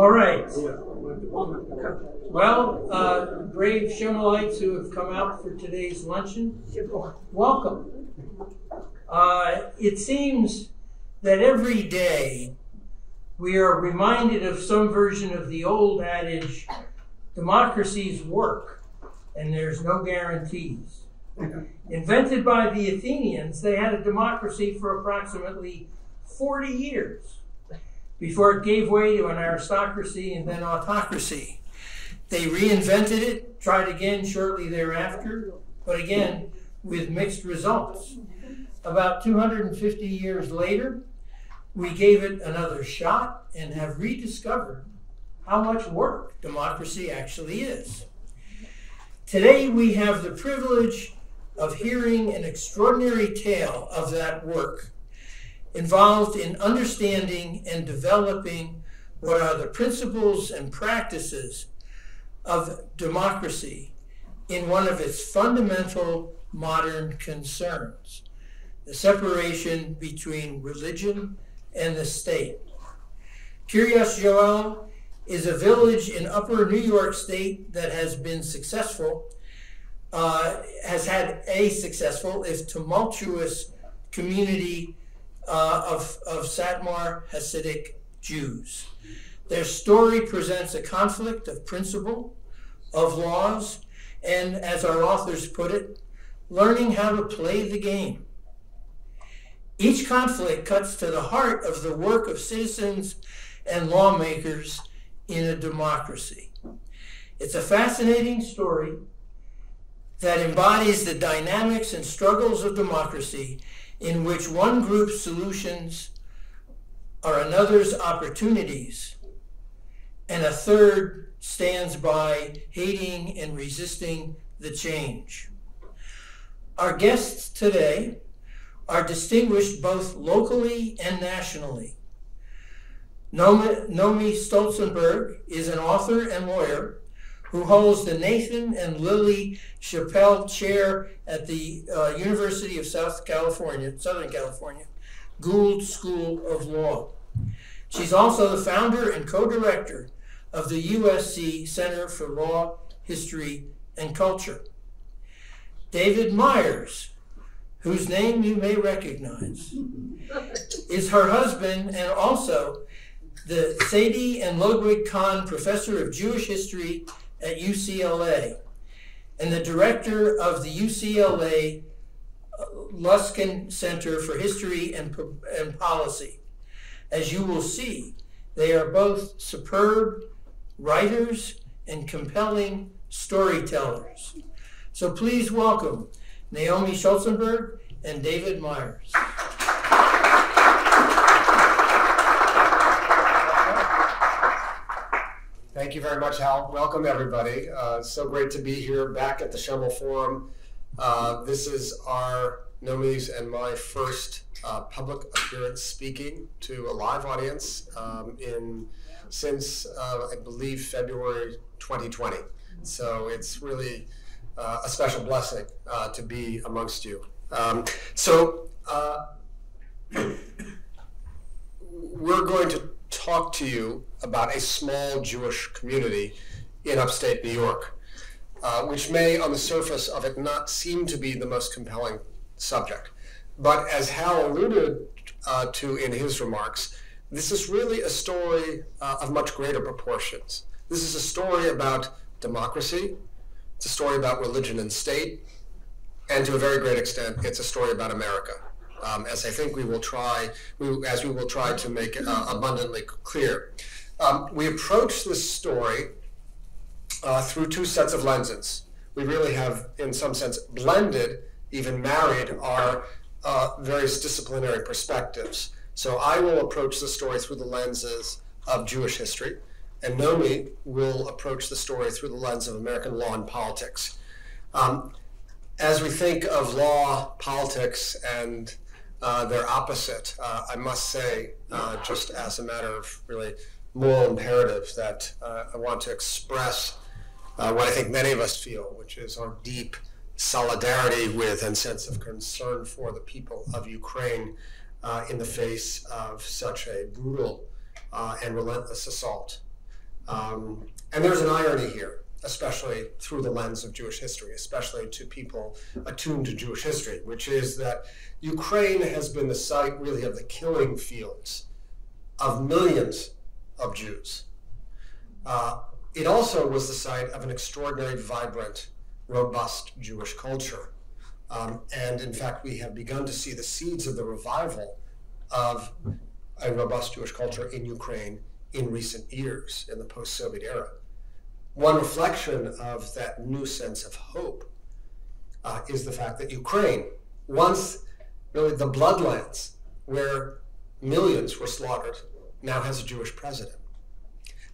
All right. Well, uh, brave Schemelites who have come out for today's luncheon, welcome. Uh, it seems that every day we are reminded of some version of the old adage democracies work and there's no guarantees. Invented by the Athenians, they had a democracy for approximately 40 years before it gave way to an aristocracy and then autocracy. They reinvented it, tried again shortly thereafter, but again with mixed results. About 250 years later, we gave it another shot and have rediscovered how much work democracy actually is. Today, we have the privilege of hearing an extraordinary tale of that work involved in understanding and developing what are the principles and practices of democracy in one of its fundamental modern concerns the separation between religion and the state. Kiryas Joel is a village in upper New York State that has been successful, uh, has had a successful, if tumultuous, community uh, of, of Satmar Hasidic Jews. Their story presents a conflict of principle, of laws, and as our authors put it, learning how to play the game. Each conflict cuts to the heart of the work of citizens and lawmakers in a democracy. It's a fascinating story that embodies the dynamics and struggles of democracy in which one group's solutions are another's opportunities, and a third stands by hating and resisting the change. Our guests today are distinguished both locally and nationally. Nomi Stolzenberg is an author and lawyer who holds the Nathan and Lily Shapell Chair at the uh, University of South California, Southern California, Gould School of Law. She's also the founder and co-director of the USC Center for Law, History, and Culture. David Myers, whose name you may recognize, is her husband and also the Sady and Ludwig Kahn Professor of Jewish History at UCLA and the director of the UCLA uh, Luskin Center for History and, and Policy. As you will see, they are both superb writers and compelling storytellers. So please welcome Naomi Stolzenberg and David Myers. Thank you very much, Hal. Welcome, everybody. Uh, so great to be here back at the Schemel Forum. Uh, this is our Nomi's and my first uh, public appearance speaking to a live audience um, in since uh, I believe February 2020. So it's really uh, a special blessing uh, to be amongst you. Um, so we're going to talk to you about a small Jewish community in upstate New York, uh, which may, on the surface of it, not seem to be the most compelling subject. But as Hal alluded uh, to in his remarks, this is really a story uh, of much greater proportions. This is a story about democracy, it's a story about religion and state, and to a very great extent, it's a story about America um, as I think we will try, we, as we will try to make uh, abundantly clear. Um, we approach this story uh, through two sets of lenses. We really have, in some sense, blended, even married, our uh, various disciplinary perspectives. So I will approach the story through the lenses of Jewish history, and Nomi will approach the story through the lens of American law and politics. Um, as we think of law, politics, and uh, they're opposite. Uh, I must say, uh, just as a matter of really moral imperative, that uh, I want to express uh, what I think many of us feel, which is our deep solidarity with and sense of concern for the people of Ukraine in the face of such a brutal and relentless assault Um, and there's an irony here, especially through the lens of Jewish history, especially to people attuned to Jewish history, which is that Ukraine has been the site really of the killing fields of millions of Jews. Uh, it also was the site of an extraordinary, vibrant, robust Jewish culture. Um, and in fact, we have begun to see the seeds of the revival of a robust Jewish culture in Ukraine in recent years, in the post Soviet era. One reflection of that new sense of hope uh, is the fact that Ukraine, once really the bloodlands where millions were slaughtered, now has a Jewish president.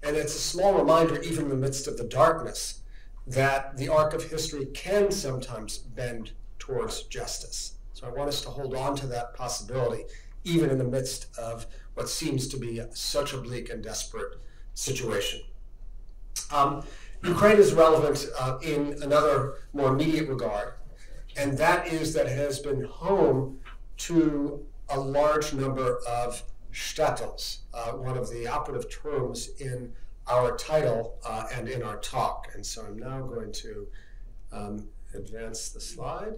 And it's a small reminder, even in the midst of the darkness, that the arc of history can sometimes bend towards justice. So I want us to hold on to that possibility, even in the midst of what seems to be such a bleak and desperate situation. Um, Ukraine is relevant uh, in another more immediate regard, and that is that it has been home to a large number of shtetls, uh, one of the operative terms in our title uh, and in our talk. And so I'm now going to um, advance the slide.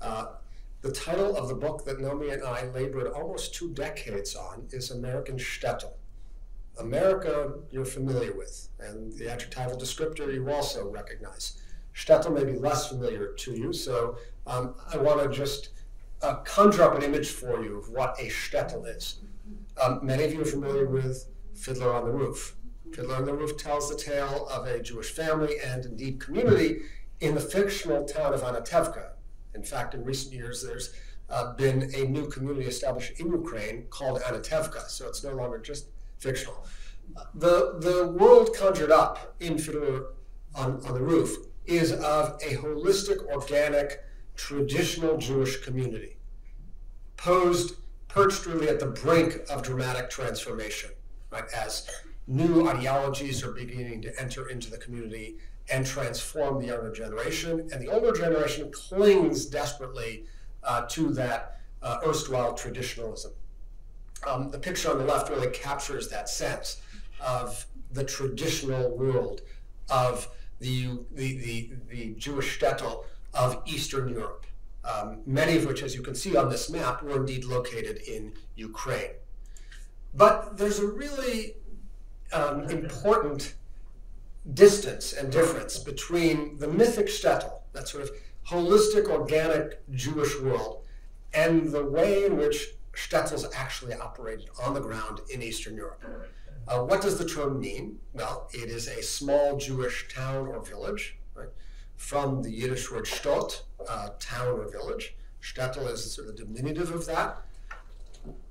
Uh, the title of the book that Nomi and I labored almost two decades on is American Shtetl. America you're familiar with, and the adjectival descriptor you also recognize. Shtetl may be less familiar to you, so um, I want to just uh, conjure up an image for you of what a shtetl is. Um, many of you are familiar with Fiddler on the Roof. Fiddler on the Roof tells the tale of a Jewish family and indeed community in the fictional town of Anatevka. In fact, in recent years, there's uh, been a new community established in Ukraine called Anatevka, so it's no longer just fictional. The, the world conjured up in Fiddler on, on the Roof is of a holistic, organic, traditional Jewish community, posed, perched really at the brink of dramatic transformation, right, as new ideologies are beginning to enter into the community and transform the younger generation, and the older generation clings desperately uh, to that uh, erstwhile traditionalism. Um, the picture on the left really captures that sense of the traditional world of the, the, the, the Jewish shtetl of Eastern Europe, um, many of which, as you can see on this map, were indeed located in Ukraine. But there's a really um, important distance and difference between the mythic shtetl, that sort of holistic, organic Jewish world, and the way in which shtetls actually operated on the ground in Eastern Europe. Uh, what does the term mean? Well, it is a small Jewish town or village from the Yiddish word shtot, uh, town or village. Shtetl is sort of the diminutive of that.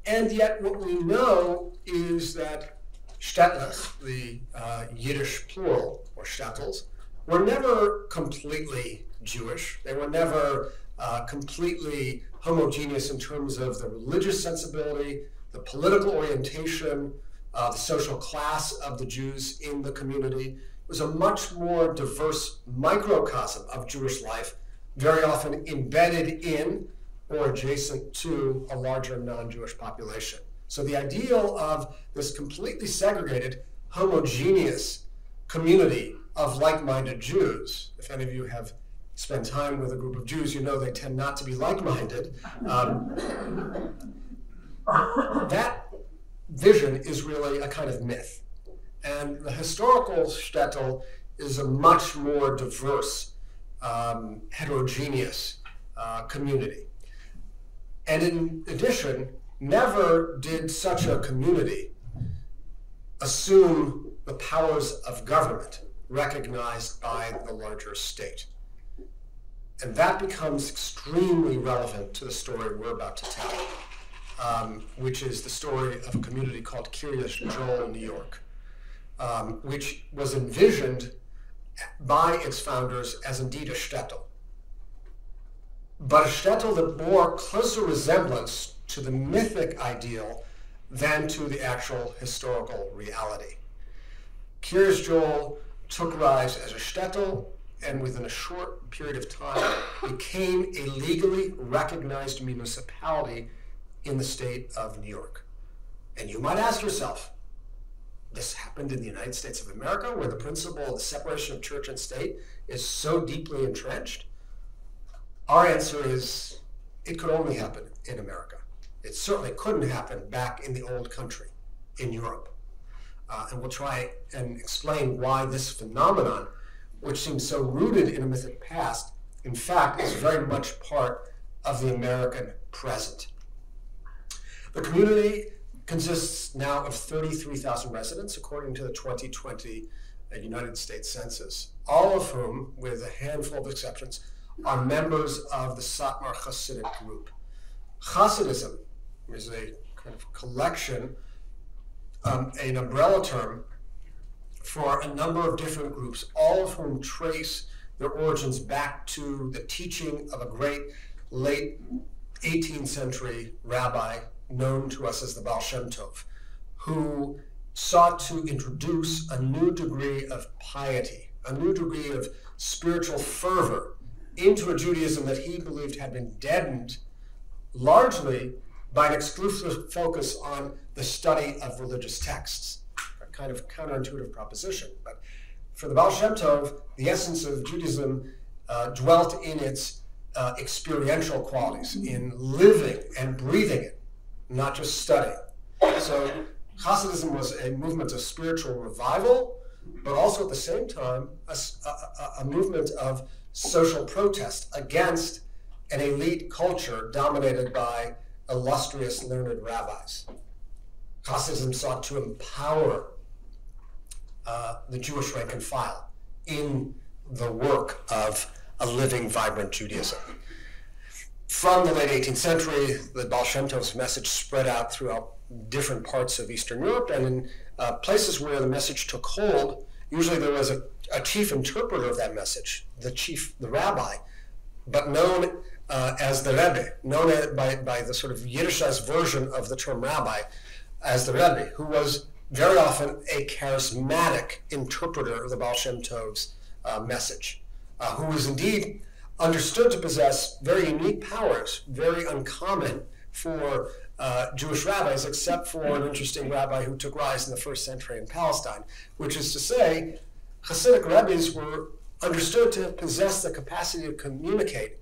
And yet, what we know is that shtetlas, the uh, Yiddish plural, or shtetls, were never completely Jewish. They were never uh, completely homogeneous in terms of the religious sensibility, the political orientation, uh, the social class of the Jews in the community It was a much more diverse microcosm of Jewish life, very often embedded in or adjacent to a larger non Jewish population. So the ideal of this completely segregated, homogeneous community of like minded Jews, if any of you have spent time with a group of Jews, you know they tend not to be like minded. Um, that vision is really a kind of myth. And the historical shtetl is a much more diverse, um, heterogeneous uh, community. And in addition, never did such a community assume the powers of government recognized by the larger state. And that becomes extremely relevant to the story we're about to tell, um, which is the story of a community called Kiryas Joel, New York um, which was envisioned by its founders as indeed a shtetl. But a shtetl that bore closer resemblance to the mythic ideal than to the actual historical reality. Kiryas Joel took rise as a shtetl and within a short period of time became a legally recognized municipality in the state of New York. And you might ask yourself, this happened in the United States of America, where the principle of the separation of church and state is so deeply entrenched? Our answer is it could only happen in America. It certainly couldn't happen back in the old country, in Europe. Uh, and we'll try and explain why this phenomenon, which seems so rooted in a mythic past, in fact is very much part of the American present. The community consists now of 33,000 residents, according to the 2020 uh, United States Census, all of whom, with a handful of exceptions, are members of the Satmar Hasidic group. Hasidism is a kind of collection, um, an umbrella term for a number of different groups, all of whom trace their origins back to the teaching of a great late 18th century rabbi known to us as the Baal Shem Tov, who sought to introduce a new degree of piety, a new degree of spiritual fervor into a Judaism that he believed had been deadened largely by an exclusive focus on the study of religious texts, kind of counterintuitive proposition. But for the Baal Shem Tov, the essence of Judaism uh, dwelt in its uh, experiential qualities, in living and breathing it, not just studying. So Hasidism was a movement of spiritual revival, but also at the same time a, a, a movement of social protest against an elite culture dominated by illustrious learned rabbis. Hasidism sought to empower uh, the Jewish rank and file in the work of a living, vibrant Judaism. From the late 18th century, the Baal Shem Tov's message spread out throughout different parts of Eastern Europe, and in uh, places where the message took hold, usually there was a, a, chief interpreter of that message, the chief, the rabbi, but known uh, as the Rebbe, known by, by the sort of Yiddishized version of the term rabbi as the Rebbe, who was very often a charismatic interpreter of the Baal Shem Tov's uh, message, uh, who was indeed understood to possess very unique powers, very uncommon for uh, Jewish rabbis, except for an interesting rabbi who took rise in the first century in Palestine, which is to say, Hasidic rabbis were understood to possess the capacity to communicate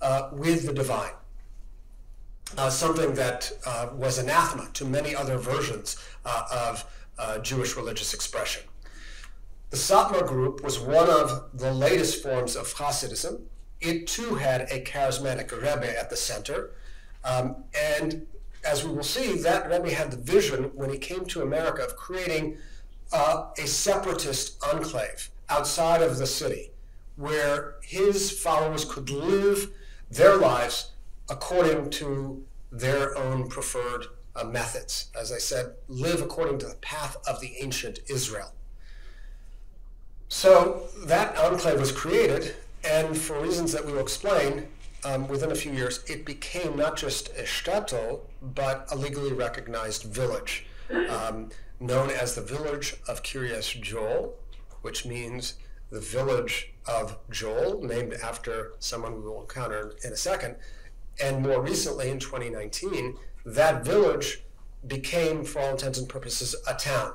uh, with the divine uh, something that uh, was anathema to many other versions uh, of uh, Jewish religious expression. The Satmar group was one of the latest forms of Hasidism. It too had a charismatic Rebbe at the center. Um, and as we will see, that Rebbe had the vision when he came to America of creating uh, a separatist enclave outside of the city where his followers could live their lives according to their own preferred uh, methods. As I said, live according to the path of the ancient Israel. So that enclave was created, and for reasons that we will explain, um, within a few years, it became not just a shtetl, but a legally recognized village, um, known as the village of Kiryas Joel, which means the village of Joel, named after someone we will encounter in a second, and more recently, in 2019, that village became, for all intents and purposes, a town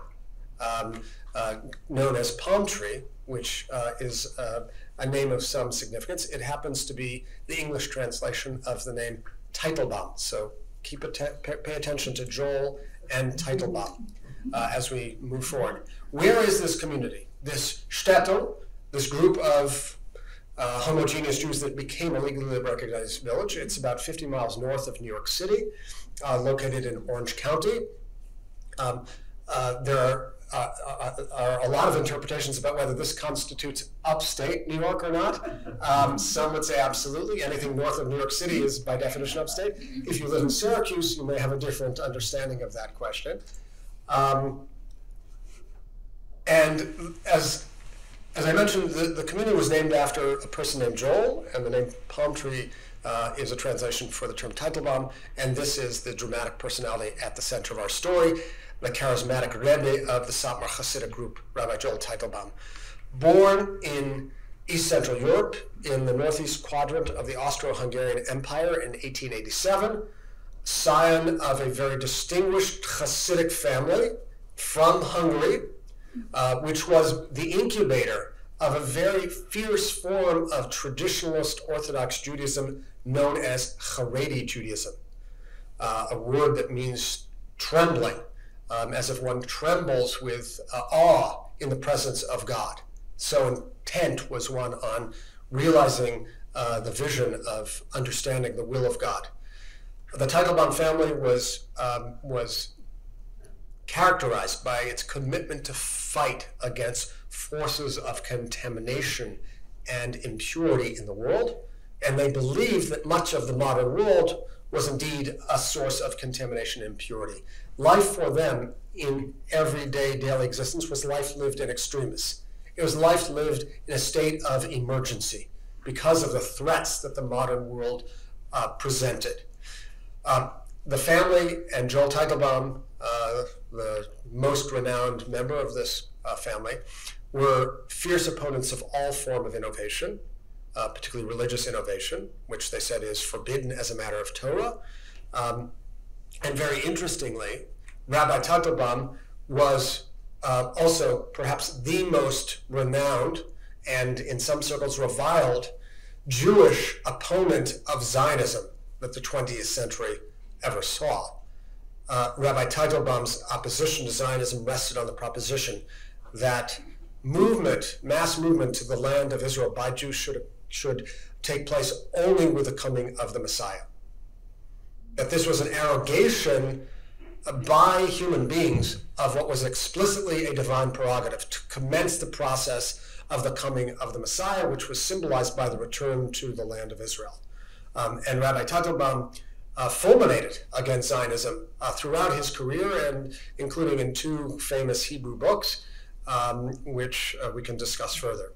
um, uh, known as Palm Tree, which uh, is uh, a name of some significance. It happens to be the English translation of the name Teitelbaum. So keep att- pay attention to Joel and Teitelbaum uh, as we move forward. Where is this community? This shtetl, this group of uh, homogeneous Jews that became a legally recognized village. It's about 50 miles north of New York City, uh, located in Orange County. Um, uh, there are, uh, uh, are, a lot of interpretations about whether this constitutes upstate New York or not. Um, some would say absolutely. Anything north of New York City is by definition upstate. If you live in Syracuse, you may have a different understanding of that question. Um, and as as I mentioned, the, the community was named after a person named Joel, and the name Palm Tree uh, is a translation for the term Teitelbaum, and this is the dramatic personality at the center of our story, the charismatic Rebbe of the Satmar Hasidic group, Rabbi Joel Teitelbaum. Born in East Central Europe in the northeast quadrant of the Austro-Hungarian Empire in 1887, scion of a very distinguished Hasidic family, from Hungary, uh, which was the incubator of a very fierce form of traditionalist Orthodox Judaism known as Haredi Judaism, uh, a word that means trembling, um, as if one trembles with uh, awe in the presence of God. So intent was one on realizing uh, the vision of understanding the will of God. The Teitelbaum family was um, was characterized by its commitment to fight against forces of contamination and impurity in the world, and they believed that much of the modern world was indeed a source of contamination and impurity. Life for them in everyday daily existence was life lived in extremis. It was life lived in a state of emergency because of the threats that the modern world uh, presented. Um, the family and Joel Teitelbaum the most renowned member of this uh, family, were fierce opponents of all form of innovation, uh, particularly religious innovation, which they said is forbidden as a matter of Torah. Um, and very interestingly, Rabbi Teitelbaum was uh, also perhaps the most renowned and in some circles reviled Jewish opponent of Zionism that the 20th century ever saw uh, Rabbi Teitelbaum's opposition to Zionism rested on the proposition that movement, mass movement to the land of Israel by Jews should, should take place only with the coming of the Messiah. That this was an arrogation by human beings of what was explicitly a divine prerogative to commence the process of the coming of the Messiah, which was symbolized by the return to the land of Israel. Um, and Rabbi Teitelbaum uh, fulminated against Zionism uh, throughout his career, and including in two famous Hebrew books, um, which uh, we can discuss further.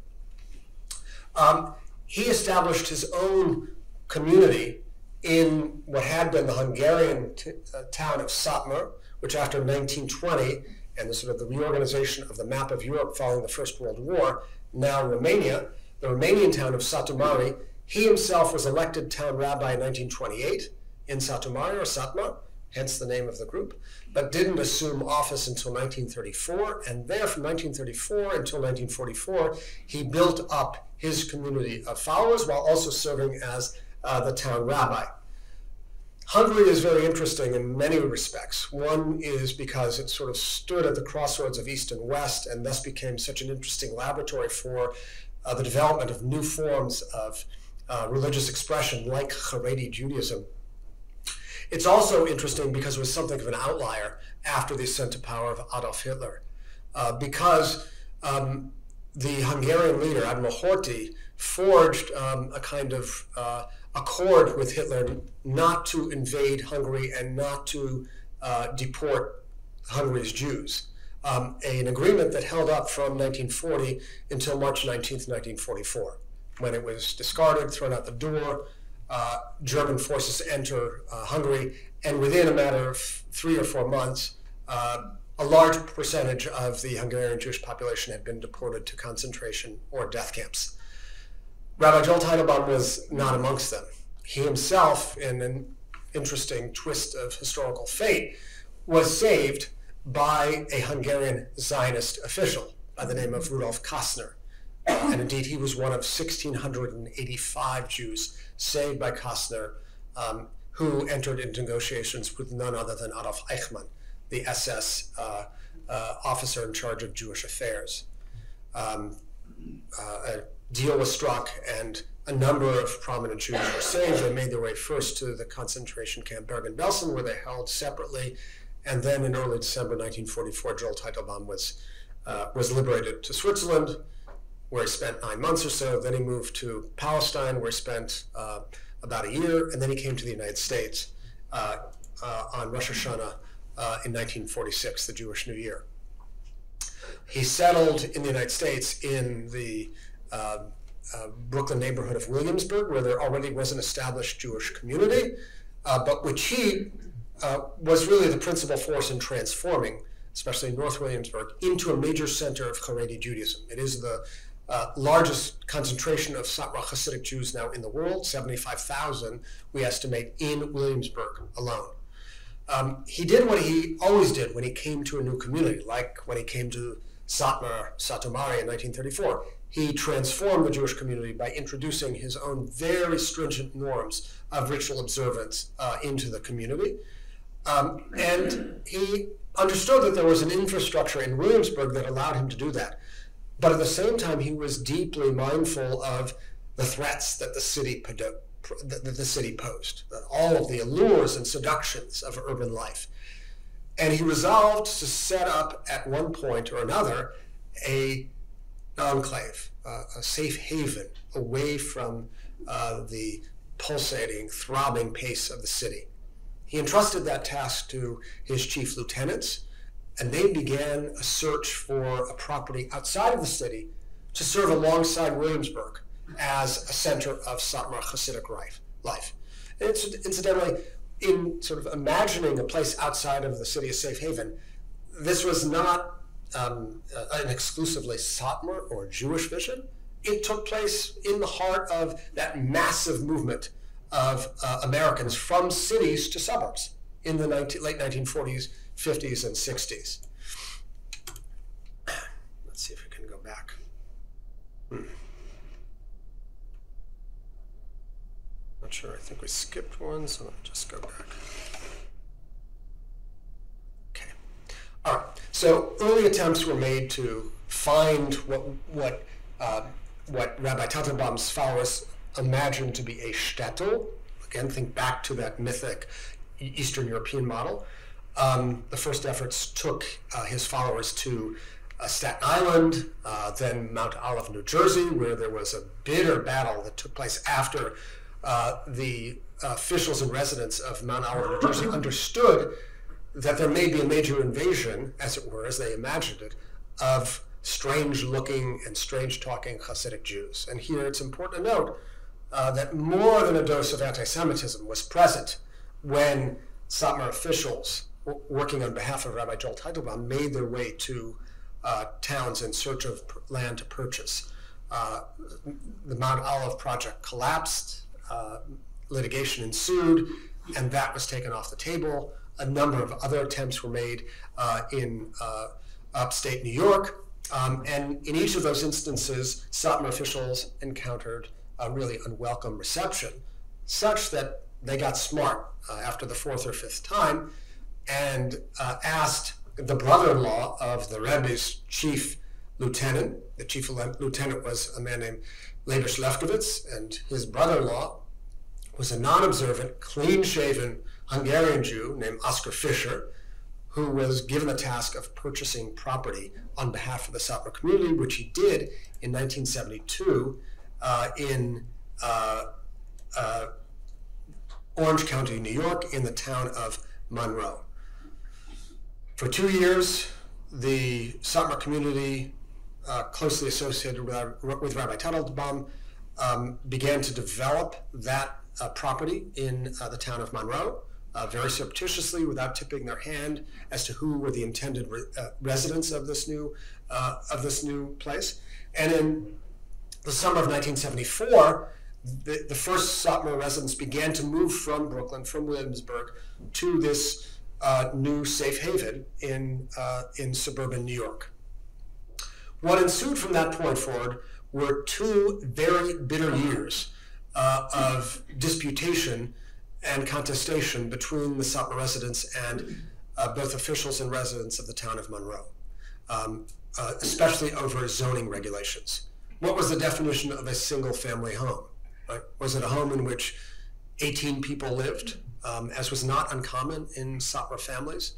Um, he established his own community in what had been the Hungarian uh, town of Satmar, which after 1920 and the sort of the reorganization of the map of Europe following the First World War, now Romania, the Romanian town of Satu Mare, he himself was elected town rabbi in 1928 in Satu Mare or Satmar, hence the name of the group, but didn't assume office until 1934. And there, from 1934 until 1944, he built up his community of followers while also serving as uh, the town rabbi. Hungary is very interesting in many respects. One is because it sort of stood at the crossroads of East and West and thus became such an interesting laboratory for uh, the development of new forms of uh, religious expression like Haredi Judaism it's also interesting because it was something of an outlier after the ascent to power of Adolf Hitler, uh, because um, the Hungarian leader, Admiral Horthy, forged um, a kind of uh, accord with Hitler not to invade Hungary and not to uh, deport Hungary's Jews. Um, an agreement that held up from 1940 until March 19, 1944, when it was discarded, thrown out the door, uh, German forces enter uh, Hungary, and within a matter of three or four months, uh, a large percentage of the Hungarian Jewish population had been deported to concentration or death camps. Rabbi Joel Teitelbaum was not amongst them. He himself, in an interesting twist of historical fate, was saved by a Hungarian Zionist official by the name of Rudolf Kastner. and indeed, he was one of 1,685 Jews saved by Kastner, um, who entered into negotiations with none other than Adolf Eichmann, the SS uh, uh, officer in charge of Jewish affairs. Um, uh, a deal was struck, and a number of prominent Jews were saved. They made their way first to the concentration camp Bergen-Belsen, where they held separately, and then in early December 1944, Joel Teitelbaum was uh, was liberated to Switzerland where he spent nine months or so. Then he moved to Palestine, where he spent uh, about a year, and then he came to the United States uh, uh, on Rosh Hashanah uh, in 1946, the Jewish New Year. He settled in the United States in the uh, Brooklyn neighborhood of Williamsburg, where there already was an established Jewish community, but which he was really the principal force in transforming especially North Williamsburg, into a major center of Haredi Judaism. It is the uh, largest concentration of Satmar Hasidic Jews now in the world, 75,000 we estimate in Williamsburg alone. Um, he did what he always did when he came to a new community, like when he came to Satmar Satu Mare in 1934. He transformed the Jewish community by introducing his own very stringent norms of ritual observance uh, into the community. Um, and he understood that there was an infrastructure in Williamsburg that allowed him to do that. But at the same time, he was deeply mindful of the threats that the city that the city posed, all of the allures and seductions of urban life. And he resolved to set up at one point or another a enclave, a safe haven away from uh, the pulsating, throbbing pace of the city. He entrusted that task to his chief lieutenants, and they began a search for a property outside of the city to serve alongside Williamsburg as a center of Satmar Hasidic life. And incidentally, in sort of imagining a place outside of the city as safe haven, this was not um, an exclusively Satmar or Jewish vision. It took place in the heart of that massive movement of uh, Americans from cities to suburbs in the 19, late 1940s, 50s, and 60s. Let's see if we can go back. Hmm. Not sure. I think we skipped one, so let me just go back. Okay. All right. So early attempts were made to find what what uh, what Rabbi Teitelbaum's followers imagined to be a shtetl. Again, think back to that mythic Eastern European model. Um, the first efforts took uh, his followers to uh, Staten Island, uh, then Mount Olive, New Jersey, where there was a bitter battle that took place after uh, the officials and residents of Mount Olive, New Jersey understood that there may be a major invasion, as it were, as they imagined it, of strange looking and strange talking Hasidic Jews. And here it's important to note uh, that more than a dose of anti Semitism was present when Satmar officials working on behalf of Rabbi Joel Teitelbaum made their way to uh, towns in search of land to purchase. Uh, the Mount Olive project collapsed, uh, litigation ensued, and that was taken off the table. A number of other attempts were made uh, in uh, upstate New York, um, and in each of those instances, Satmar officials encountered a really unwelcome reception, such that they got smart uh, after the fourth or fifth time and uh, asked the brother-in-law of the Rebbe's chief lieutenant. The chief lieutenant was a man named Leibush Lefkowitz, and his brother-in-law was a non-observant, clean-shaven Hungarian Jew named Oscar Fischer, who was given the task of purchasing property on behalf of the Satmar community, which he did in 1972 uh, in uh, uh, Orange County, New York, in the town of Monroe. For two years, the Satmar community, uh, closely associated with, with Rabbi Teitelbaum, um, began to develop that uh, property in uh, the town of Monroe. Uh, very surreptitiously, without tipping their hand as to who were the intended re- uh, residents of this new uh, of this new place. And in the summer of 1974, the, the first Satmar residents began to move from Brooklyn, from Williamsburg, to this uh, new safe haven in, uh, in suburban New York. What ensued from that point forward were two very bitter years uh, of disputation and contestation between the Satmar residents and uh, both officials and residents of the town of Monroe, um, uh, especially over zoning regulations. What was the definition of a single family home? Right? Was it a home in which 18 people lived? Um, as was not uncommon in Satmar families.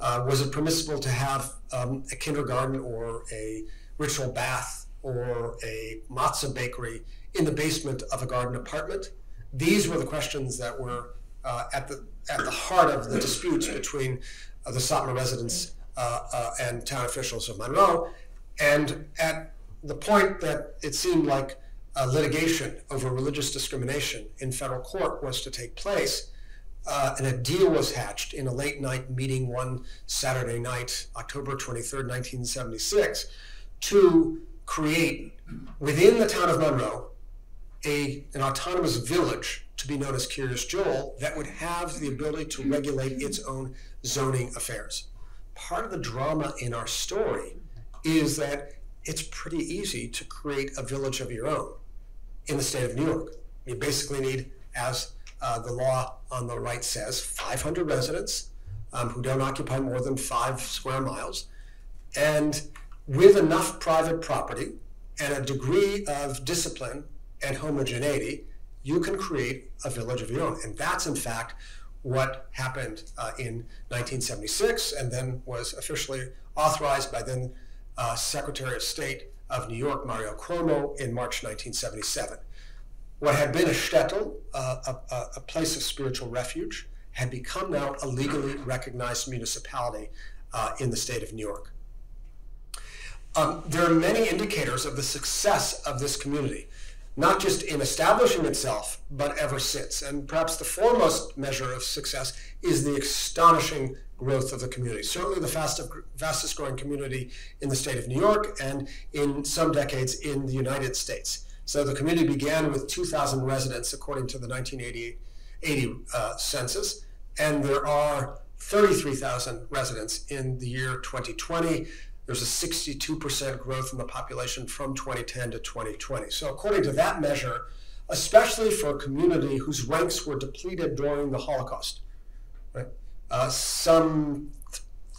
Uh, was it permissible to have um, a kindergarten or a ritual bath or a matzah bakery in the basement of a garden apartment? These were the questions that were uh, at the at the heart of the disputes between uh, the Satmar residents uh, uh, and town officials of Monroe. And at the point that it seemed like litigation over religious discrimination in federal court was to take place, uh, and a deal was hatched in a late night meeting one Saturday night, October 23rd, 1976, to create within the town of Monroe a, an autonomous village to be known as Kiryas Joel that would have the ability to regulate its own zoning affairs. Part of the drama in our story is that it's pretty easy to create a village of your own in the state of New York. You basically need, as uh, the law on the right says, 500 residents um, who don't occupy more than five square miles, and with enough private property and a degree of discipline and homogeneity, you can create a village of your own. And that's, in fact, what happened uh, in 1976 and then was officially authorized by then uh, Secretary of State of New York, Mario Cuomo, in March 1977. What had been a shtetl, uh, a, a, place of spiritual refuge, had become now a legally recognized municipality uh, in the state of New York. Um, there are many indicators of the success of this community, not just in establishing itself, but ever since. And perhaps the foremost measure of success is the astonishing growth of the community. Certainly the fastest, fastest growing community in the state of New York and in some decades in the United States. So the community began with 2,000 residents according to the 1980 uh, census, and there are 33,000 residents in the year 2020. There's a 62% growth in the population from 2010 to 2020. So according to that measure, especially for a community whose ranks were depleted during the Holocaust, right? Uh, some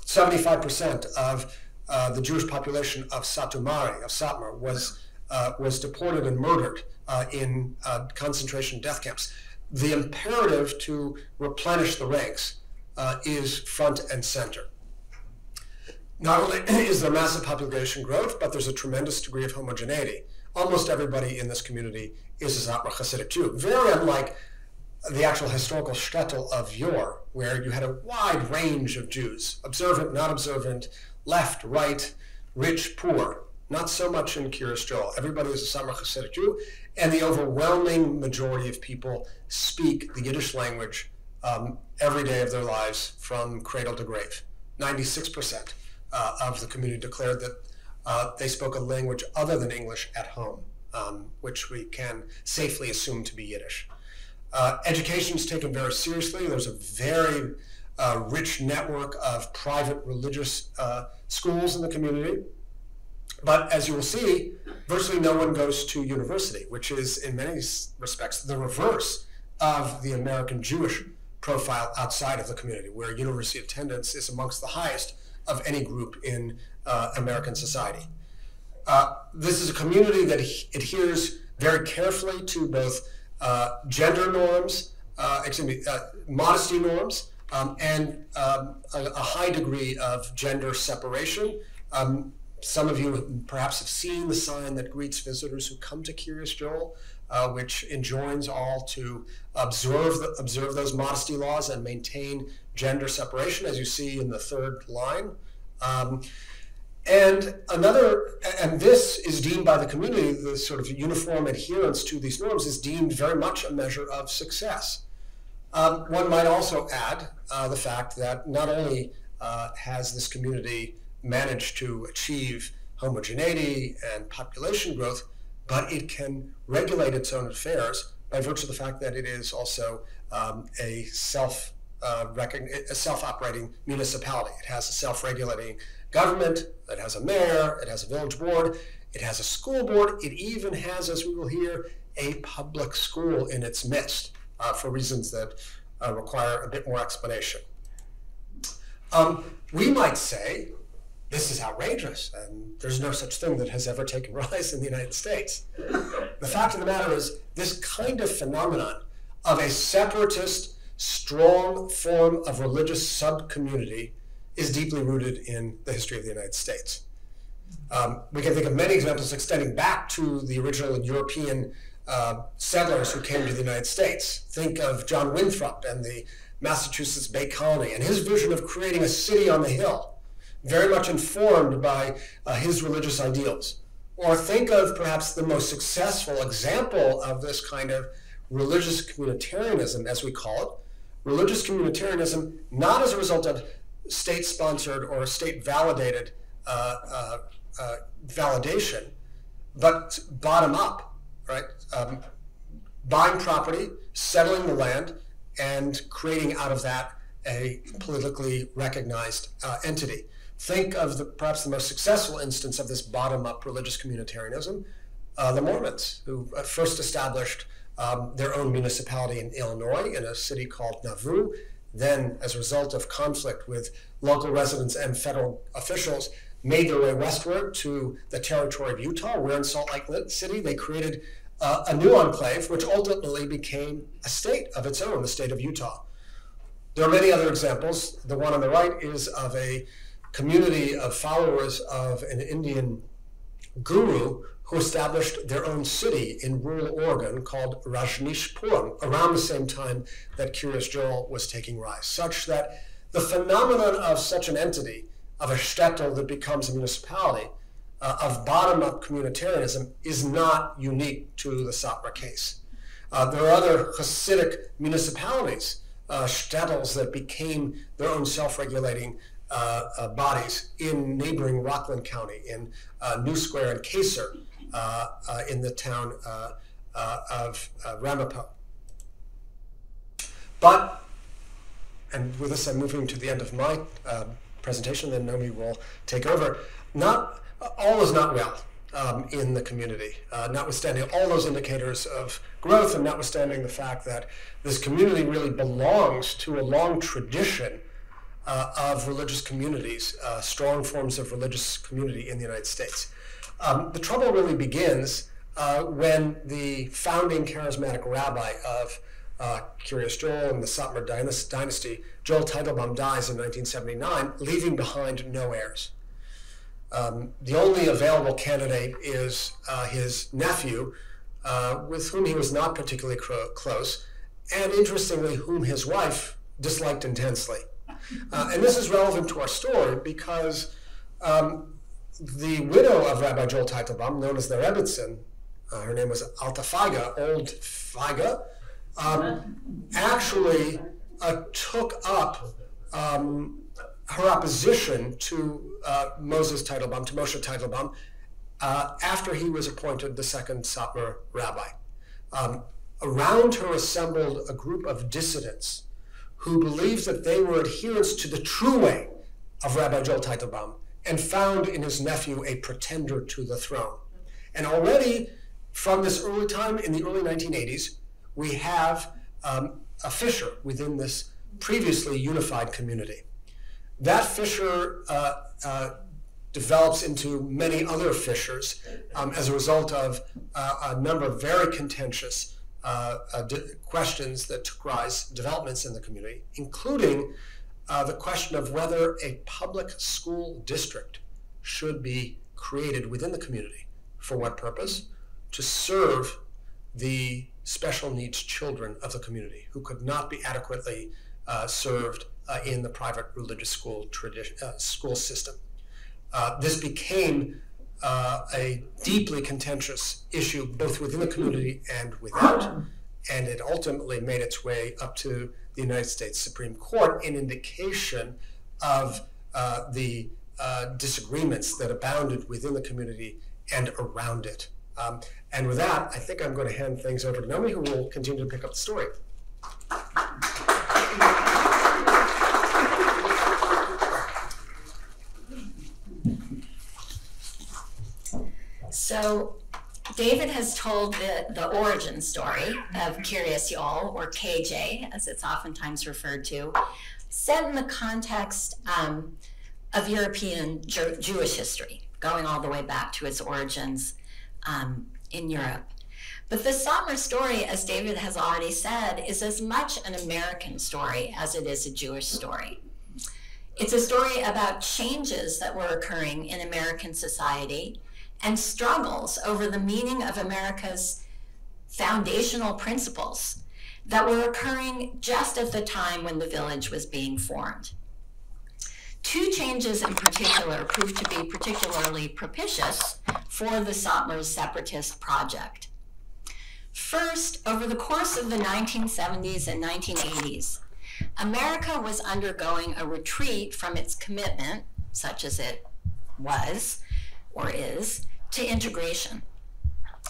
75% of uh, the Jewish population of Satu Mare, of Satmar, was, uh, was deported and murdered uh, in uh, concentration death camps. The imperative to replenish the ranks uh, is front and center. Not only is there massive population growth, but there's a tremendous degree of homogeneity. Almost everybody in this community is a Satmar Hasidic Jew, very unlike the actual historical shtetl of yore, where you had a wide range of Jews, observant, not observant, left, right, rich, poor. Not so much in Kiryas. Everybody is a Satmar Hasidic Jew, and the overwhelming majority of people speak the Yiddish language um, every day of their lives from cradle to grave. 96% uh, of the community declared that uh, they spoke a language other than English at home, um, which we can safely assume to be Yiddish. Uh, education is taken very seriously. There's a very uh, rich network of private religious uh, schools in the community. But as you will see, virtually no one goes to university, which is in many respects the reverse of the American Jewish profile outside of the community, where university attendance is amongst the highest of any group in uh, American society. Uh, this is a community that adheres very carefully to both uh, gender norms, uh, excuse me, uh, modesty norms, um, and um, a, a, high degree of gender separation. Um, some of you perhaps have seen the sign that greets visitors who come to Kiryas Joel, uh, which enjoins all to observe, the, observe those modesty laws and maintain gender separation, as you see in the third line. Um, and another, and this is deemed by the community, the sort of uniform adherence to these norms is deemed very much a measure of success. Um, one might also add uh, the fact that not only uh, has this community managed to achieve homogeneity and population growth, but it can regulate its own affairs by virtue of the fact that it is also um, a self uh, a self-operating municipality. It has a self-regulating government, it has a mayor, it has a village board, it has a school board, it even has, as we will hear, a public school in its midst uh, for reasons that uh, require a bit more explanation. Um, we might say this is outrageous and there's no such thing that has ever taken rise in the United States. The fact of the matter is, this kind of phenomenon of a separatist, strong form of religious subcommunity is deeply rooted in the history of the United States. Um, we can think of many examples extending back to the original European uh, settlers who came to the United States. Think of John Winthrop and the Massachusetts Bay Colony and his vision of creating a city on the hill, very much informed by uh, his religious ideals. Or think of perhaps the most successful example of this kind of religious communitarianism, as we call it. Religious communitarianism, not as a result of state sponsored or state validated uh, uh, uh, validation, but bottom up, right? Um, buying property, settling the land, and creating out of that a politically recognized uh, entity. Think of the, perhaps the most successful instance of this bottom up religious communitarianism uh, the Mormons, who uh, first established um, their own municipality in Illinois in a city called Nauvoo. Then, as a result of conflict with local residents and federal officials, made their way westward to the territory of Utah, where in Salt Lake City they created uh, a new enclave, which ultimately became a state of its own, the state of Utah. There are many other examples. The one on the right is of a community of followers of an Indian guru who established their own city in rural Oregon called Rajneeshpuram around the same time that Kiryas Joel was taking rise, such that the phenomenon of such an entity, of a shtetl that becomes a municipality, uh, of bottom-up communitarianism is not unique to the Satmar case. Uh, there are other Hasidic municipalities, uh, shtetls that became their own self-regulating bodies in neighboring Rockland County, in uh, New Square and Kaser, uh, uh, in the town uh, of Ramapo. But, and with this I'm moving to the end of my presentation, then Nomi will take over. Not all is not well. Um, in the community, uh, notwithstanding all those indicators of growth and notwithstanding the fact that this community really belongs to a long tradition uh, of religious communities, uh, strong forms of religious community in the United States. Um, the trouble really begins uh, when the founding charismatic rabbi of uh, Kiryas Joel and the Satmar dynasty, Joel Teitelbaum, dies in 1979, leaving behind no heirs. Um, the only available candidate is uh, his nephew, uh, with whom he was not particularly close, and interestingly, whom his wife disliked intensely. Uh, and this is relevant to our story because um, the widow of Rabbi Joel Teitelbaum, known as the Rebbetzin, uh, her name was Alta Feiga, Old Feiga, um, actually uh, took up um, her opposition to uh, Moses Teitelbaum, to Moshe Teitelbaum, uh, after he was appointed the second Satmar rabbi. Um, around her assembled a group of dissidents who believes that they were adherents to the true way of Rabbi Joel Teitelbaum and found in his nephew a pretender to the throne. And already from this early time in the early 1980s, we have um, a fissure within this previously unified community. That fissure uh, uh, develops into many other fissures um, as a result of uh, a number of very contentious uh, uh, questions that took rise, developments in the community, including uh, the question of whether a public school district should be created within the community. For what purpose? To serve the special needs children of the community who could not be adequately uh, served uh, in the private religious school uh, school system. This became uh, a deeply contentious issue both within the community and without, and it ultimately made its way up to the United States Supreme Court in indication of uh, the uh, disagreements that abounded within the community and around it. Um, and with that, I think I'm going to hand things over to Nomi, who will continue to pick up the story. So David has told the, the origin story of Kiryas Joel, or KJ, as it's oftentimes referred to, set in the context um, of European Jew Jewish history, going all the way back to its origins um, in Europe. But the Satmar story, as David has already said, is as much an American story as it is a Jewish story. It's a story about changes that were occurring in American society and struggles over the meaning of America's foundational principles that were occurring just at the time when the village was being formed. Two changes in particular proved to be particularly propitious for the Satmar's separatist project. First, over the course of the 1970s and 1980s, America was undergoing a retreat from its commitment, such as it was or is, to integration.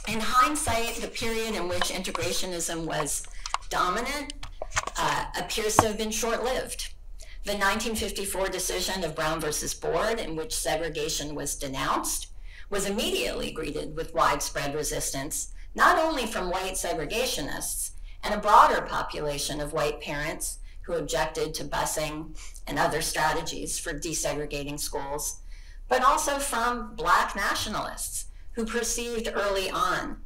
In hindsight, the period in which integrationism was dominant uh, appears to have been short lived. The 1954 decision of Brown versus Board, in which segregation was denounced, was immediately greeted with widespread resistance, not only from white segregationists and a broader population of white parents who objected to busing and other strategies for desegregating schools, but also from black nationalists who perceived early on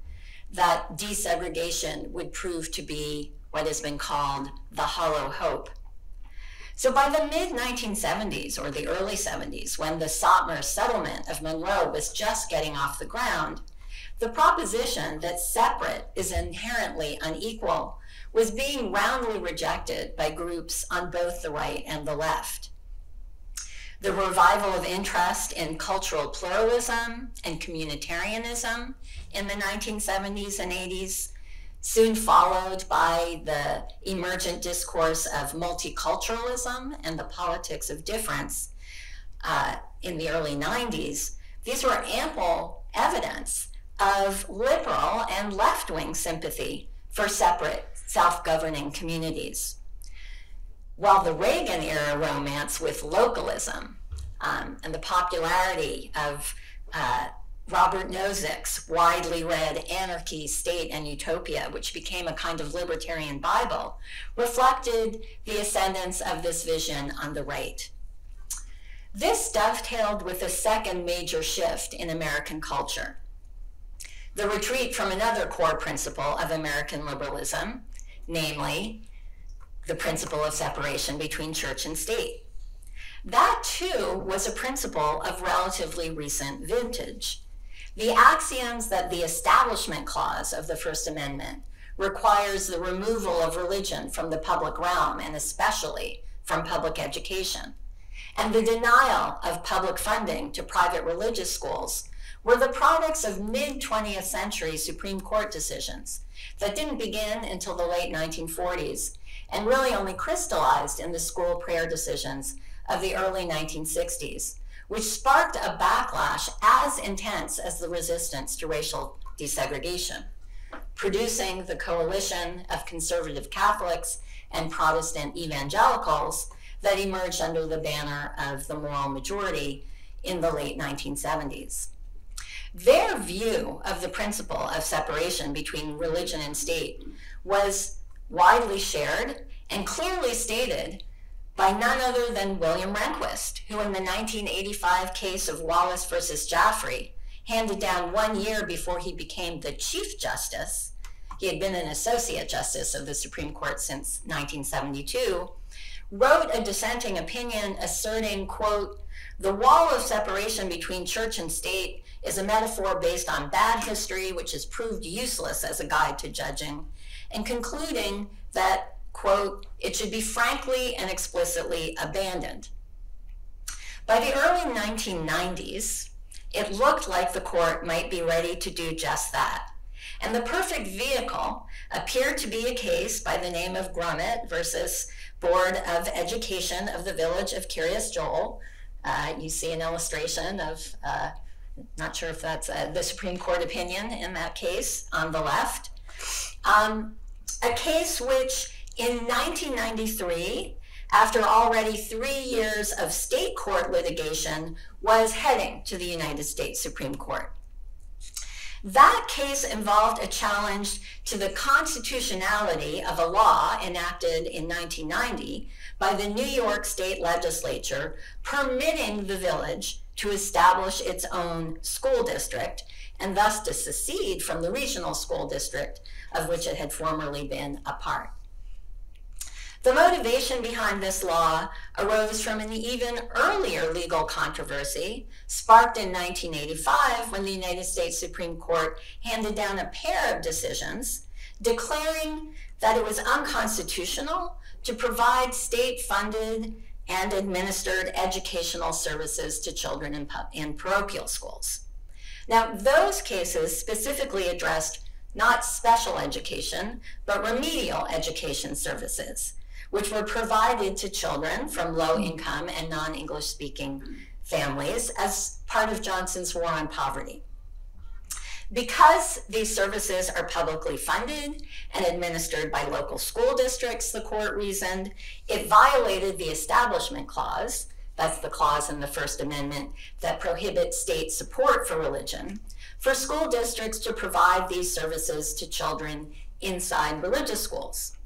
that desegregation would prove to be what has been called the hollow hope so by the mid 1970s or the early 70s, when the Satmar settlement of Monroe was just getting off the ground, the proposition that separate is inherently unequal was being roundly rejected by groups on both the right and the left. The revival of interest in cultural pluralism and communitarianism in the 1970s and 80s soon followed by the emergent discourse of multiculturalism and the politics of difference uh, in the early 90s, these were ample evidence of liberal and left wing sympathy for separate self governing communities. While the Reagan era romance with localism um, and the popularity of uh, Robert Nozick's widely read Anarchy, State, and Utopia, which became a kind of libertarian Bible, reflected the ascendance of this vision on the right. This dovetailed with a second major shift in American culture the retreat from another core principle of American liberalism, namely the principle of separation between church and state. That too was a principle of relatively recent vintage. The axioms that the Establishment Clause of the First Amendment requires the removal of religion from the public realm and especially from public education, and the denial of public funding to private religious schools were the products of mid 20th century Supreme Court decisions that didn't begin until the late 1940s and really only crystallized in the school prayer decisions of the early 1960s which sparked a backlash as intense as the resistance to racial desegregation, producing the coalition of conservative Catholics and Protestant evangelicals that emerged under the banner of the moral majority in the late 1970s. Their view of the principle of separation between religion and state was widely shared and clearly stated by none other than William Rehnquist, who in the 1985 case of Wallace versus Jaffree, handed down one year before he became the Chief Justice, he had been an Associate Justice of the Supreme Court since 1972, wrote a dissenting opinion asserting, quote, the wall of separation between church and state is a metaphor based on bad history, which has proved useless as a guide to judging, and concluding that quote, it should be frankly and explicitly abandoned. By the early 1990s, it looked like the court might be ready to do just that. And the perfect vehicle appeared to be a case by the name of Grumet versus Board of Education of the Village of Kiryas Joel. Uh, you see an illustration of, uh, not sure if that's uh, the Supreme Court opinion in that case on the left. Um, a case which in 1993, after already three years of state court litigation, was heading to the United States Supreme Court. That case involved a challenge to the constitutionality of a law enacted in 1990 by the New York State Legislature permitting the village to establish its own school district and thus to secede from the regional school district of which it had formerly been a part. The motivation behind this law arose from an even earlier legal controversy sparked in 1985 when the United States Supreme Court handed down a pair of decisions declaring that it was unconstitutional to provide state funded and administered educational services to children in, in parochial schools. Now, those cases specifically addressed not special education, but remedial education services which were provided to children from low income and non English speaking families as part of Johnson's war on poverty. Because these services are publicly funded and administered by local school districts, the court reasoned, it violated the Establishment Clause, that's the clause in the First Amendment that prohibits state support for religion, for school districts to provide these services to children inside religious schools.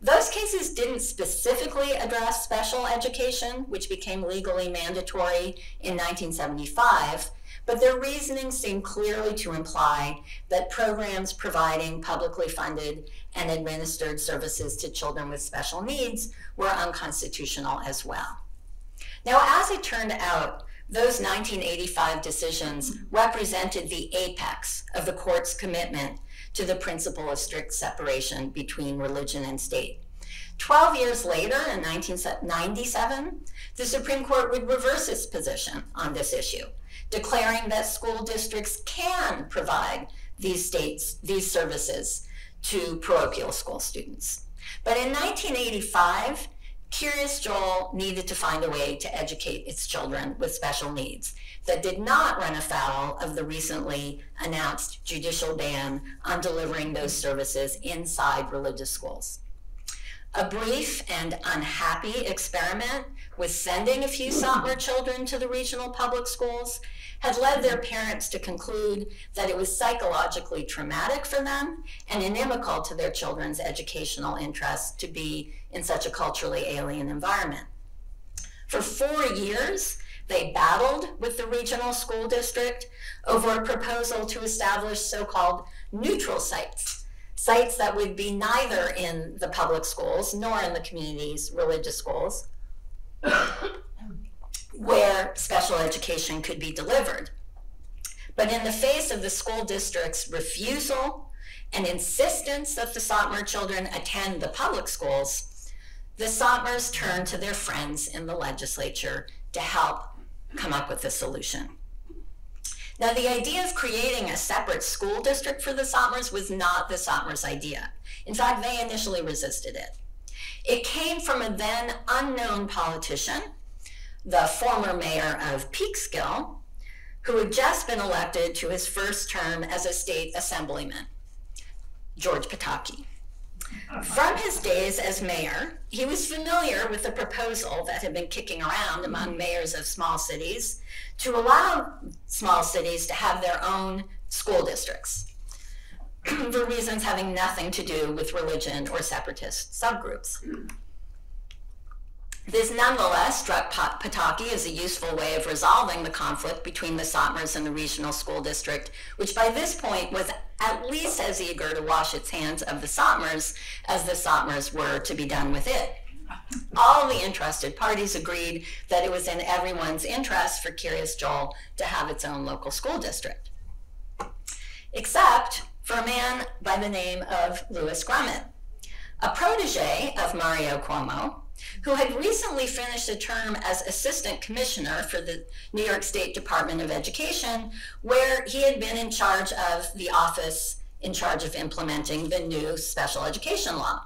Those cases didn't specifically address special education, which became legally mandatory in 1975, but their reasoning seemed clearly to imply that programs providing publicly funded and administered services to children with special needs were unconstitutional as well. Now, as it turned out, those 1985 decisions represented the apex of the court's commitment to the principle of strict separation between religion and state. Twelve years later, in 1997, the Supreme Court would reverse its position on this issue, declaring that school districts can provide these states these services to parochial school students. But in 1985, Kiryas Joel needed to find a way to educate its children with special needs that did not run afoul of the recently announced judicial ban on delivering those services inside religious schools. A brief and unhappy experiment with sending a few Satmar children to the regional public schools had led their parents to conclude that it was psychologically traumatic for them and inimical to their children's educational interests to be in such a culturally alien environment. For four years, they battled with the regional school district over a proposal to establish so called neutral sites, sites that would be neither in the public schools nor in the community's religious schools, where special education could be delivered. But in the face of the school district's refusal and insistence that the Satmar children attend the public schools, the Satmars turned to their friends in the legislature to help come up with a solution. Now, the idea of creating a separate school district for the Satmars was not the Satmars' idea. In fact, they initially resisted it. It came from a then unknown politician, the former mayor of Peekskill, who had just been elected to his first term as a state assemblyman, George Pataki. From his days as mayor, he was familiar with the proposal that had been kicking around among mm-hmm. mayors of small cities to allow small cities to have their own school districts for reasons having nothing to do with religion or separatist subgroups. Mm. This nonetheless struck Pataki as a useful way of resolving the conflict between the Satmars and the regional school district, which by this point was at least as eager to wash its hands of the Satmars as the Satmars were to be done with it. All the interested parties agreed that it was in everyone's interest for Kiryas Joel to have its own local school district, except for a man by the name of Louis Grumet, a protege of Mario Cuomo, who had recently finished a term as assistant commissioner for the New York State Department of Education, where he had been in charge of the office in charge of implementing the new special education law.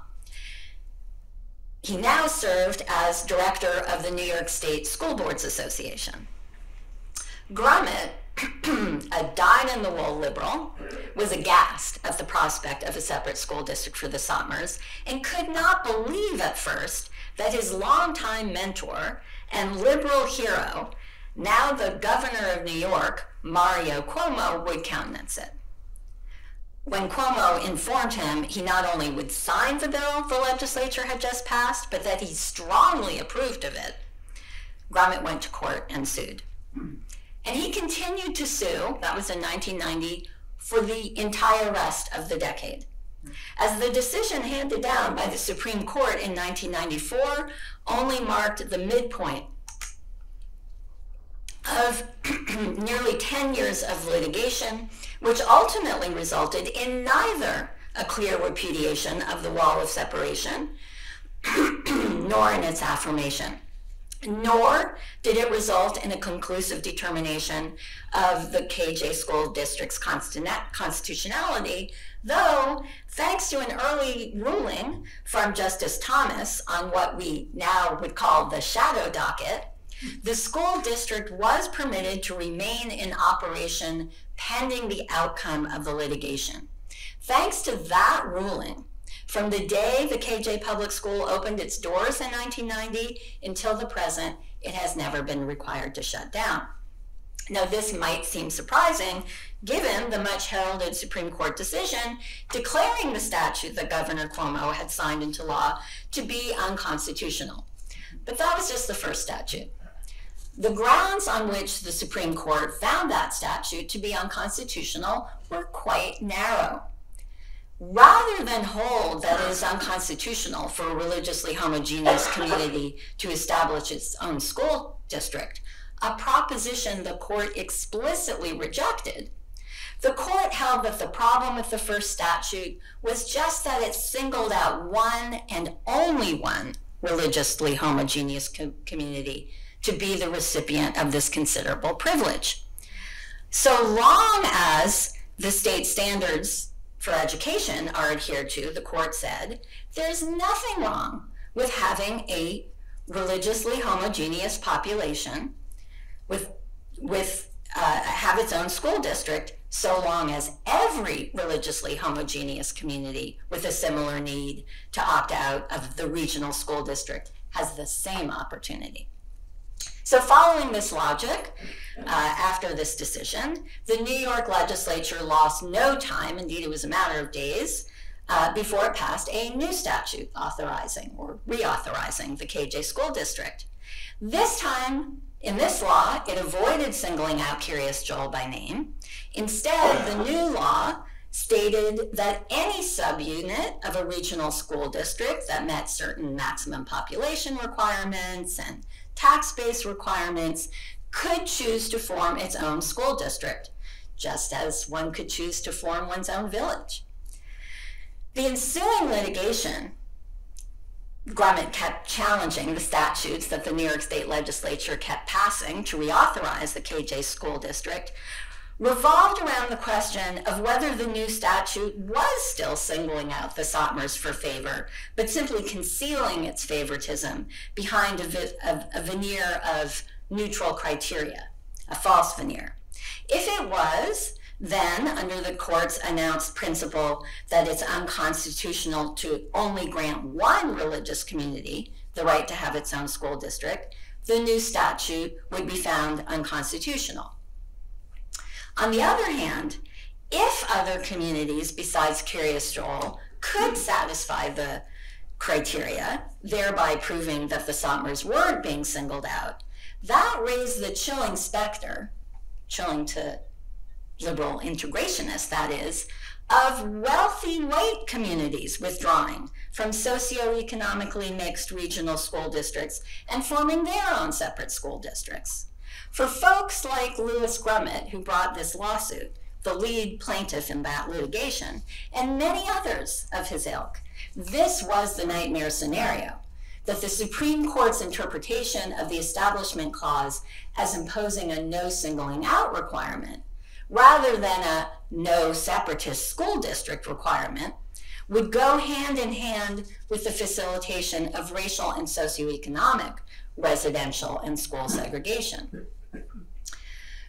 He now served as director of the New York State School Boards Association. Grumet, a dyed-in-the-wool liberal, was aghast at the prospect of a separate school district for the Satmars and could not believe at first that his longtime mentor and liberal hero, now the governor of New York, Mario Cuomo, would countenance it. When Cuomo informed him he not only would sign the bill the legislature had just passed, but that he strongly approved of it, Grumet went to court and sued. And he continued to sue, that was in 1990, for the entire rest of the decade as the decision handed down by the Supreme Court in 1994 only marked the midpoint of nearly 10 years of litigation, which ultimately resulted in neither a clear repudiation of the wall of separation nor in its affirmation. Nor did it result in a conclusive determination of the KJ School District's constitutionality, though thanks to an early ruling from Justice Thomas on what we now would call the shadow docket, the school district was permitted to remain in operation pending the outcome of the litigation. Thanks to that ruling, from the day the KJ Public School opened its doors in 1990 until the present, it has never been required to shut down. Now, this might seem surprising given the much heralded Supreme Court decision declaring the statute that Governor Cuomo had signed into law to be unconstitutional. But that was just the first statute. The grounds on which the Supreme Court found that statute to be unconstitutional were quite narrow. Rather than hold that it is unconstitutional for a religiously homogeneous community to establish its own school district, a proposition the court explicitly rejected, the court held that the problem with the first statute was just that it singled out one and only one religiously homogeneous co community to be the recipient of this considerable privilege. So long as the state standards for education are adhered to, the court said, there's nothing wrong with having a religiously homogeneous population with, with uh, have its own school district so long as every religiously homogeneous community with a similar need to opt out of the regional school district has the same opportunity. So following this logic, uh, after this decision, the New York legislature lost no time, indeed it was a matter of days, uh, before it passed a new statute authorizing or reauthorizing the KJ school district. This time, in this law, it avoided singling out Kiryas Joel by name. Instead, the new law stated that any subunit of a regional school district that met certain maximum population requirements and tax base requirements could choose to form its own school district, just as one could choose to form one's own village. The ensuing litigation Grumet kept challenging the statutes that the New York State Legislature kept passing to reauthorize the KJ school district revolved around the question of whether the new statute was still singling out the Satmars for favor, but simply concealing its favoritism behind a, a, a veneer of neutral criteria, a false veneer. If it was, then, under the court's announced principle that it's unconstitutional to only grant one religious community the right to have its own school district, the new statute would be found unconstitutional. On the other hand, if other communities besides Kiryas Joel could satisfy the criteria, thereby proving that the Satmars weren't being singled out, that raised the chilling specter, chilling to liberal integrationists, that is, of wealthy white communities withdrawing from socioeconomically mixed regional school districts and forming their own separate school districts. For folks like Louis Grumet, who brought this lawsuit, the lead plaintiff in that litigation, and many others of his ilk, this was the nightmare scenario that the Supreme Court's interpretation of the Establishment Clause as imposing a no singling out requirement rather than a no separatist school district requirement, would go hand in hand with the facilitation of racial and socioeconomic residential and school segregation.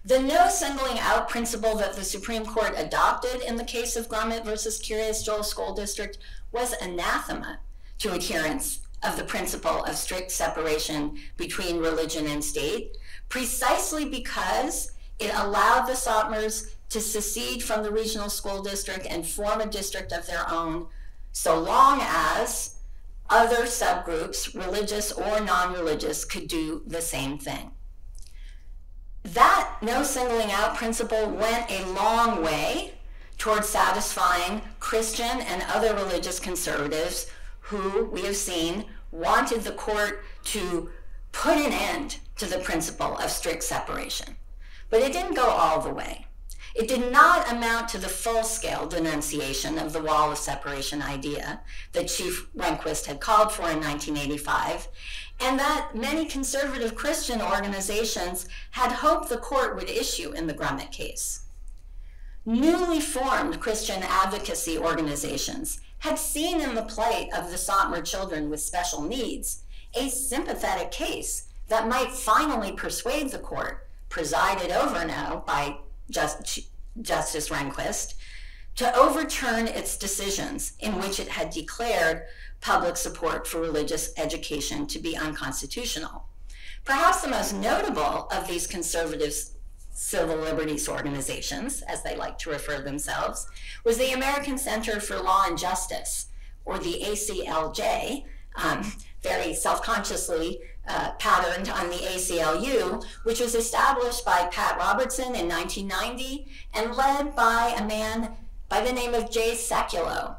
The no singling out principle that the Supreme Court adopted in the case of Grumet versus Kiryas Joel School District was anathema to adherents of the principle of strict separation between religion and state, precisely because it allowed the Satmars to secede from the regional school district and form a district of their own, so long as other subgroups, religious or non-religious, could do the same thing. That no singling out principle went a long way towards satisfying Christian and other religious conservatives who, we have seen, wanted the court to put an end to the principle of strict separation. But it didn't go all the way. It did not amount to the full-scale denunciation of the wall of separation idea that Chief Rehnquist had called for in 1985, and that many conservative Christian organizations had hoped the court would issue in the Grumet case. Newly formed Christian advocacy organizations had seen in the plight of the Satmar children with special needs a sympathetic case that might finally persuade the court, presided over now by Just, Justice Rehnquist, to overturn its decisions in which it had declared public support for religious education to be unconstitutional. Perhaps the most notable of these conservative civil liberties organizations, as they like to refer themselves, was the American Center for Law and Justice, or the ACLJ, um, very self-consciously uh, patterned on the ACLU, which was established by Pat Robertson in 1990 and led by a man by the name of Jay Sekulow,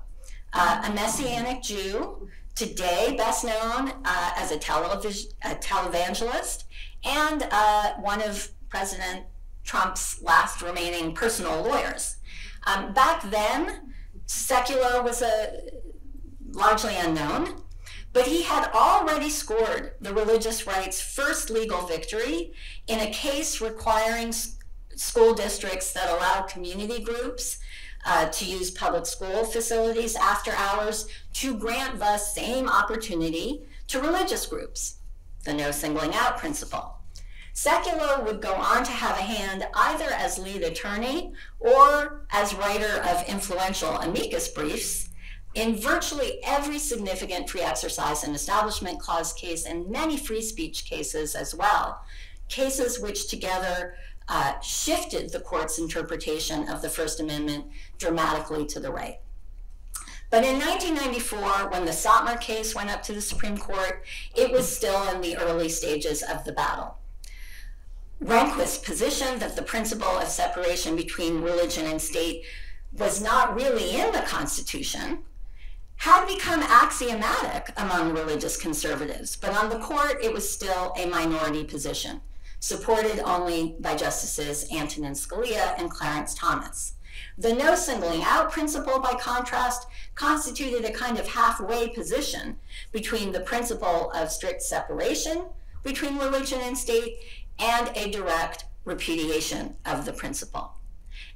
uh, a Messianic Jew, today best known uh, as a, television, a televangelist and uh, one of President Trump's last remaining personal lawyers. Um, back then, Sekulow was a largely unknown, but he had already scored the religious right's first legal victory in a case requiring school districts that allow community groups uh, to use public school facilities after hours to grant the same opportunity to religious groups, the no singling out principle. Sekulow would go on to have a hand either as lead attorney or as writer of influential amicus briefs in virtually every significant free exercise and establishment clause case and many free speech cases as well, cases which together uh, shifted the court's interpretation of the First Amendment dramatically to the right. But in 1994, when the Satmar case went up to the Supreme Court, it was still in the early stages of the battle. Rehnquist's position that the principle of separation between religion and state was not really in the Constitution had become axiomatic among religious conservatives, but on the court it was still a minority position supported only by Justices Antonin Scalia and Clarence Thomas. The no singling out principle, by contrast, constituted a kind of halfway position between the principle of strict separation between religion and state and a direct repudiation of the principle.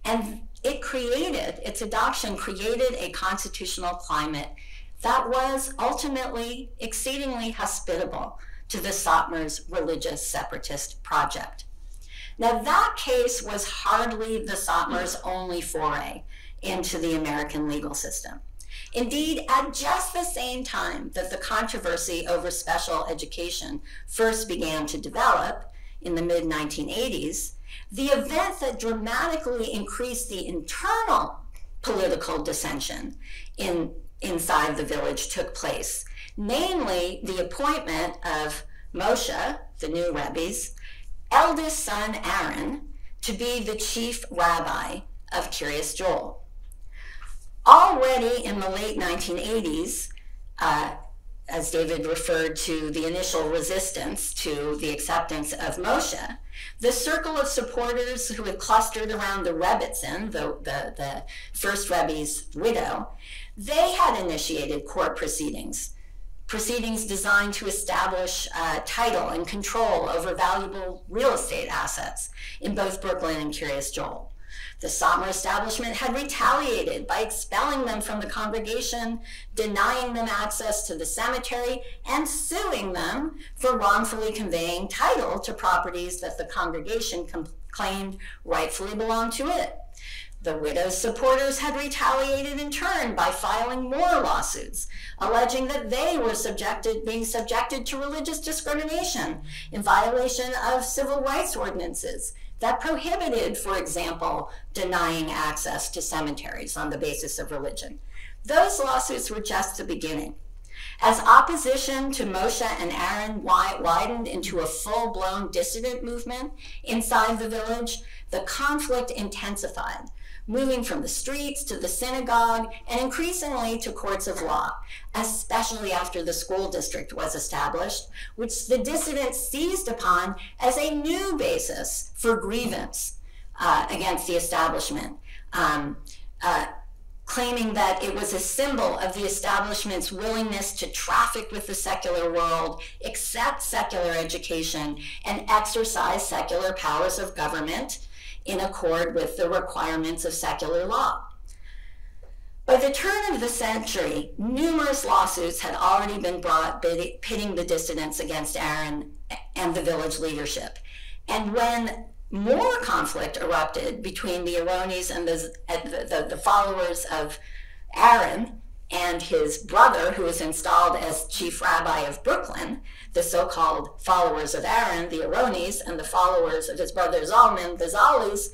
And it created, its adoption created a constitutional climate that was ultimately exceedingly hospitable to the Satmar's religious separatist project. Now, that case was hardly the Satmar's only foray into the American legal system. Indeed, at just the same time that the controversy over special education first began to develop in the mid 1980s, the event that dramatically increased the internal political dissension in, inside the village took place namely the appointment of Moshe, the new Rebbe's eldest son Aaron, to be the chief rabbi of Kiryas Joel. Already in the late 1980s, uh, as David referred to the initial resistance to the acceptance of Moshe, the circle of supporters who had clustered around the Rebbetzin, the, the, the first Rebbe's widow, they had initiated court proceedings proceedings designed to establish uh, title and control over valuable real estate assets in both Brooklyn and Kiryas Joel. The Satmar establishment had retaliated by expelling them from the congregation, denying them access to the cemetery, and suing them for wrongfully conveying title to properties that the congregation claimed rightfully belonged to it. The widow's supporters had retaliated in turn by filing more lawsuits, alleging that they were subjected, being subjected to religious discrimination in violation of civil rights ordinances that prohibited, for example, denying access to cemeteries on the basis of religion. Those lawsuits were just the beginning. As opposition to Moshe and Aaron widened into a full blown dissident movement inside the village, the conflict intensified moving from the streets to the synagogue and increasingly to courts of law, especially after the school district was established, which the dissidents seized upon as a new basis for grievance uh, against the establishment. Um, uh, claiming that it was a symbol of the establishment's willingness to traffic with the secular world, accept secular education, and exercise secular powers of government in accord with the requirements of secular law. By the turn of the century, numerous lawsuits had already been brought pitting the dissidents against Aaron and the village leadership. And when more conflict erupted between the Aronis and the, the, the followers of Aaron and his brother, who was installed as chief rabbi of Brooklyn, the so-called followers of Aaron, the Aronis, and the followers of his brother Zalman, the Zalis,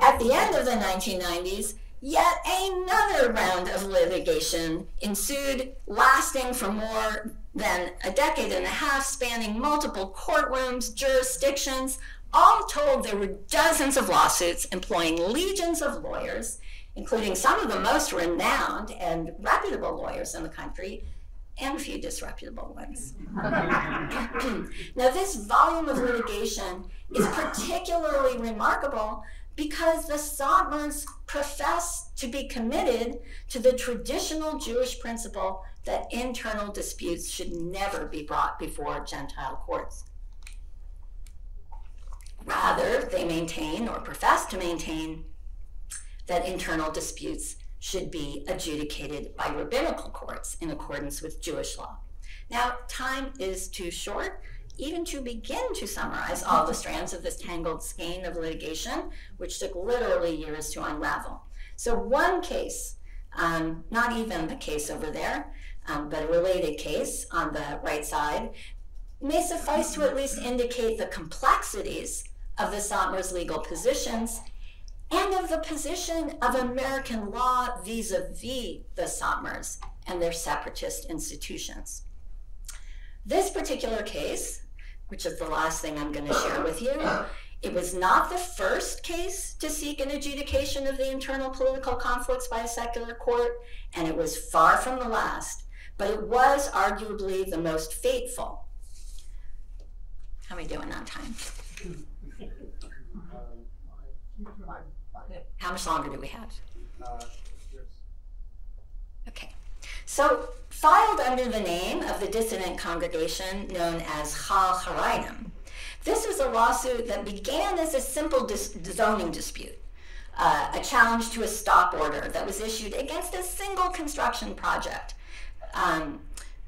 at the end of the 1990s, Yet another round of litigation ensued, lasting for more than a decade and a half, spanning multiple courtrooms, jurisdictions. All told, there were dozens of lawsuits employing legions of lawyers, including some of the most renowned and reputable lawyers in the country, and a few disreputable ones. now, this volume of litigation is particularly remarkable because the Satmars profess to be committed to the traditional Jewish principle that internal disputes should never be brought before Gentile courts. Rather, they maintain or profess to maintain that internal disputes should be adjudicated by rabbinical courts in accordance with Jewish law. Now, time is too short even to begin to summarize all the strands of this tangled skein of litigation, which took literally years to unravel. So, one case, um, not even the case over there, um, but a related case on the right side, may suffice to at least indicate the complexities of the Satmar's legal positions and of the position of American law vis a vis the Satmars and their separatist institutions. This particular case which is the last thing I'm going to share with you. It was not the first case to seek an adjudication of the internal political conflicts by a secular court, and it was far from the last, but it was arguably the most fateful. How are we doing on time? How much longer do we have? Okay. So filed under the name of the dissident congregation known as Chal Harayim. This was a lawsuit that began as a simple dis- zoning dispute, uh, a challenge to a stop order that was issued against a single construction project, um,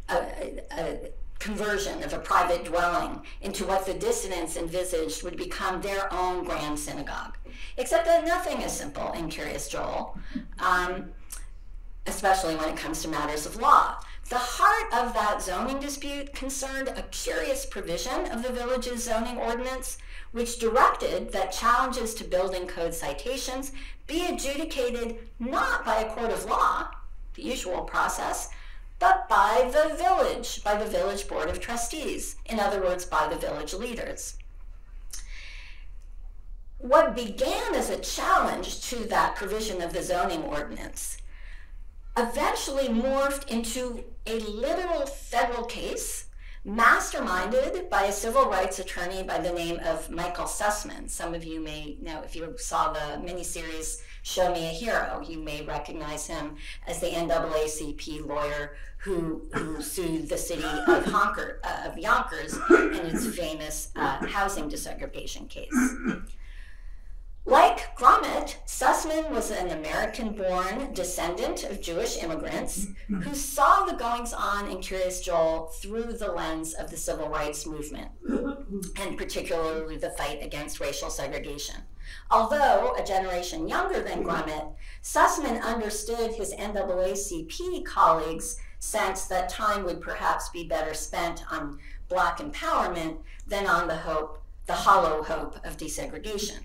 a, a, conversion of a private dwelling into what the dissidents envisaged would become their own grand synagogue. Except that nothing is simple in Kiryas Joel. Um, especially when it comes to matters of law. The heart of that zoning dispute concerned a curious provision of the village's zoning ordinance, which directed that challenges to building code citations be adjudicated not by a court of law, the usual process, but by the village, by the village board of trustees, in other words, by the village leaders. What began as a challenge to that provision of the zoning ordinance eventually morphed into a literal federal case masterminded by a civil rights attorney by the name of Michael Sussman. Some of you may know, if you saw the miniseries Show Me a Hero, you may recognize him as the NAACP lawyer who, who sued the city of, Honker, uh, of Yonkers in its famous uh, housing desegregation case. Like Grumet, Sussman was an American born descendant of Jewish immigrants who saw the goings on in Kiryas Joel through the lens of the civil rights movement, and particularly the fight against racial segregation. Although a generation younger than Grumet, Sussman understood his NAACP colleagues' sense that time would perhaps be better spent on black empowerment than on the hope, the hollow hope of desegregation.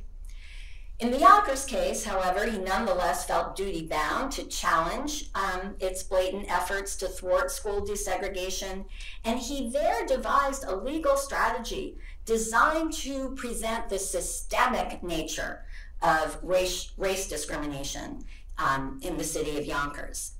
In the Yonkers case, however, he nonetheless felt duty bound to challenge um, its blatant efforts to thwart school desegregation, and he there devised a legal strategy designed to present the systemic nature of race, race discrimination um, in the city of Yonkers.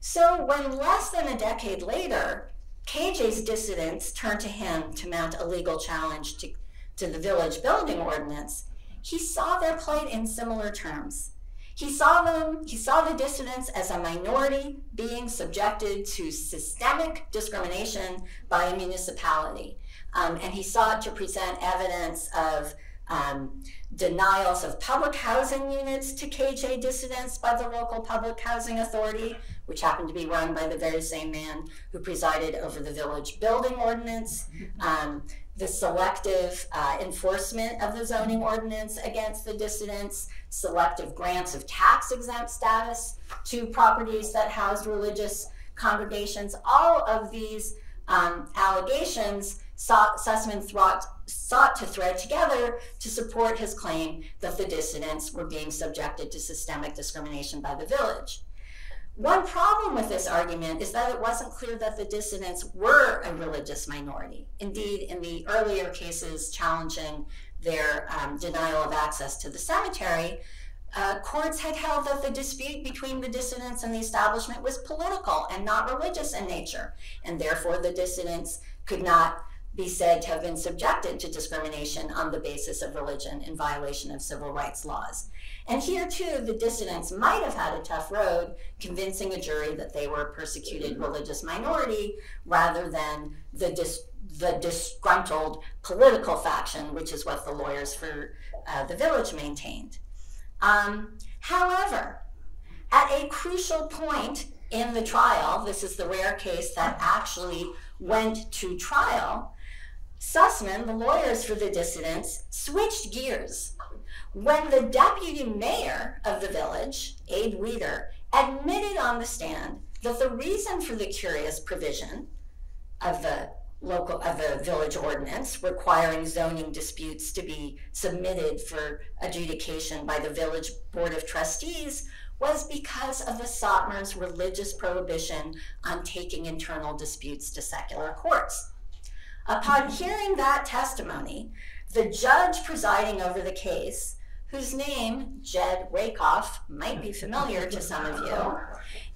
So, when less than a decade later, KJ's dissidents turned to him to mount a legal challenge to, to the village building ordinance, he saw their plight in similar terms. He saw them, he saw the dissidents as a minority being subjected to systemic discrimination by a municipality. Um, and he sought to present evidence of um, denials of public housing units to KJ dissidents by the local public housing authority, which happened to be run by the very same man who presided over the village building ordinance, um, the selective uh, enforcement of the zoning ordinance against the dissidents, selective grants of tax exempt status to properties that housed religious congregations. All of these um, allegations Sussman sought, sought to thread together to support his claim that the dissidents were being subjected to systemic discrimination by the village. One problem with this argument is that it wasn't clear that the dissidents were a religious minority. Indeed, in the earlier cases challenging their um, denial of access to the cemetery, uh, courts had held that the dispute between the dissidents and the establishment was political and not religious in nature, and therefore the dissidents could not be said to have been subjected to discrimination on the basis of religion in violation of civil rights laws. And here, too, the dissidents might have had a tough road convincing a jury that they were a persecuted religious minority rather than the, dis- the disgruntled political faction, which is what the lawyers for uh, the village maintained. Um, however, at a crucial point in the trial, this is the rare case that actually went to trial, Sussman, the lawyers for the dissidents, switched gears when the deputy mayor of the village, Abe Wieder, admitted on the stand that the reason for the curious provision of the local of the village ordinance requiring zoning disputes to be submitted for adjudication by the village board of trustees was because of the Satmar's religious prohibition on taking internal disputes to secular courts. Upon hearing that testimony, the judge presiding over the case, whose name, Jed Rakoff, might be familiar to some of you,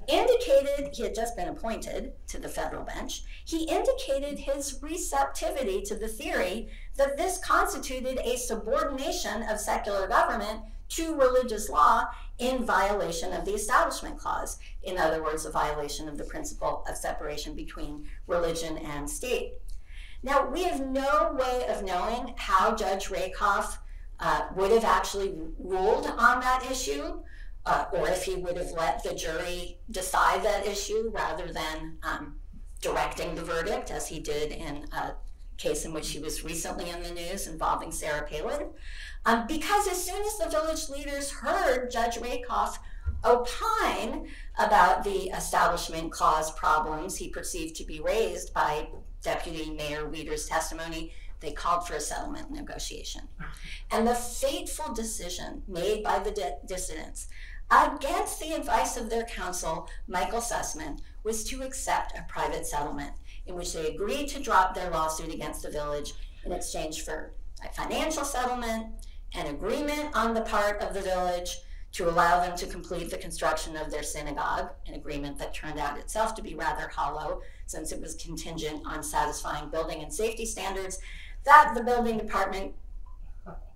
indicated he had just been appointed to the federal bench. He indicated his receptivity to the theory that this constituted a subordination of secular government to religious law in violation of the Establishment Clause. In other words, a violation of the principle of separation between religion and state. Now, we have no way of knowing how Judge Rakoff uh, would have actually ruled on that issue, uh, or if he would have let the jury decide that issue rather than um, directing the verdict, as he did in a case in which he was recently in the news involving Sarah Palin. Um, because as soon as the village leaders heard Judge Rakoff opine about the establishment clause problems he perceived to be raised by Deputy Mayor Wieder's testimony, they called for a settlement negotiation. And the fateful decision made by the dissidents, against the advice of their counsel, Michael Sussman, was to accept a private settlement in which they agreed to drop their lawsuit against the village in exchange for a financial settlement, an agreement on the part of the village to allow them to complete the construction of their synagogue, an agreement that turned out itself to be rather hollow since it was contingent on satisfying building and safety standards that the building department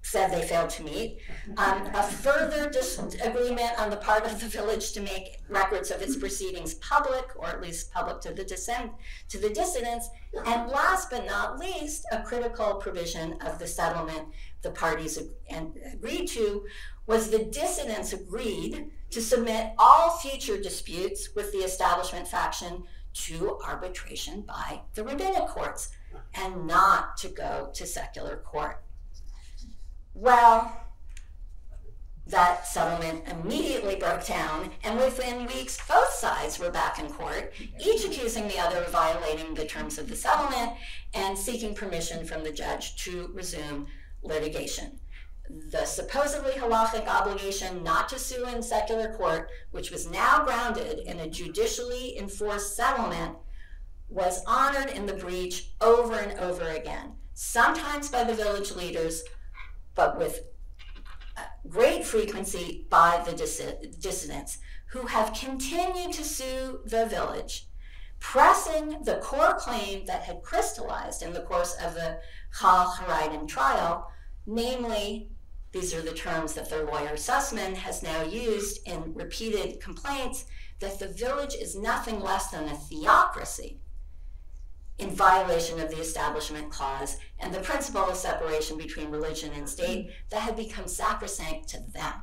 said they failed to meet. Um, a further disagreement on the part of the village to make records of its proceedings public, or at least public to the dissent, to the dissidents. And last but not least, a critical provision of the settlement the parties agreed to was the dissidents agreed to submit all future disputes with the establishment faction to arbitration by the rabbinic courts and not to go to secular court. Well, that settlement immediately broke down, and within weeks, both sides were back in court, each accusing the other of violating the terms of the settlement and seeking permission from the judge to resume litigation. The supposedly halachic obligation not to sue in secular court, which was now grounded in a judicially enforced settlement, was honored in the breach over and over again, sometimes by the village leaders, but with uh, great frequency by the dissidents who have continued to sue the village, pressing the core claim that had crystallized in the course of the Chal Haraidim trial, namely, these are the terms that their lawyer Sussman has now used in repeated complaints, that the village is nothing less than a theocracy in violation of the Establishment Clause and the principle of separation between religion and state that had become sacrosanct to them.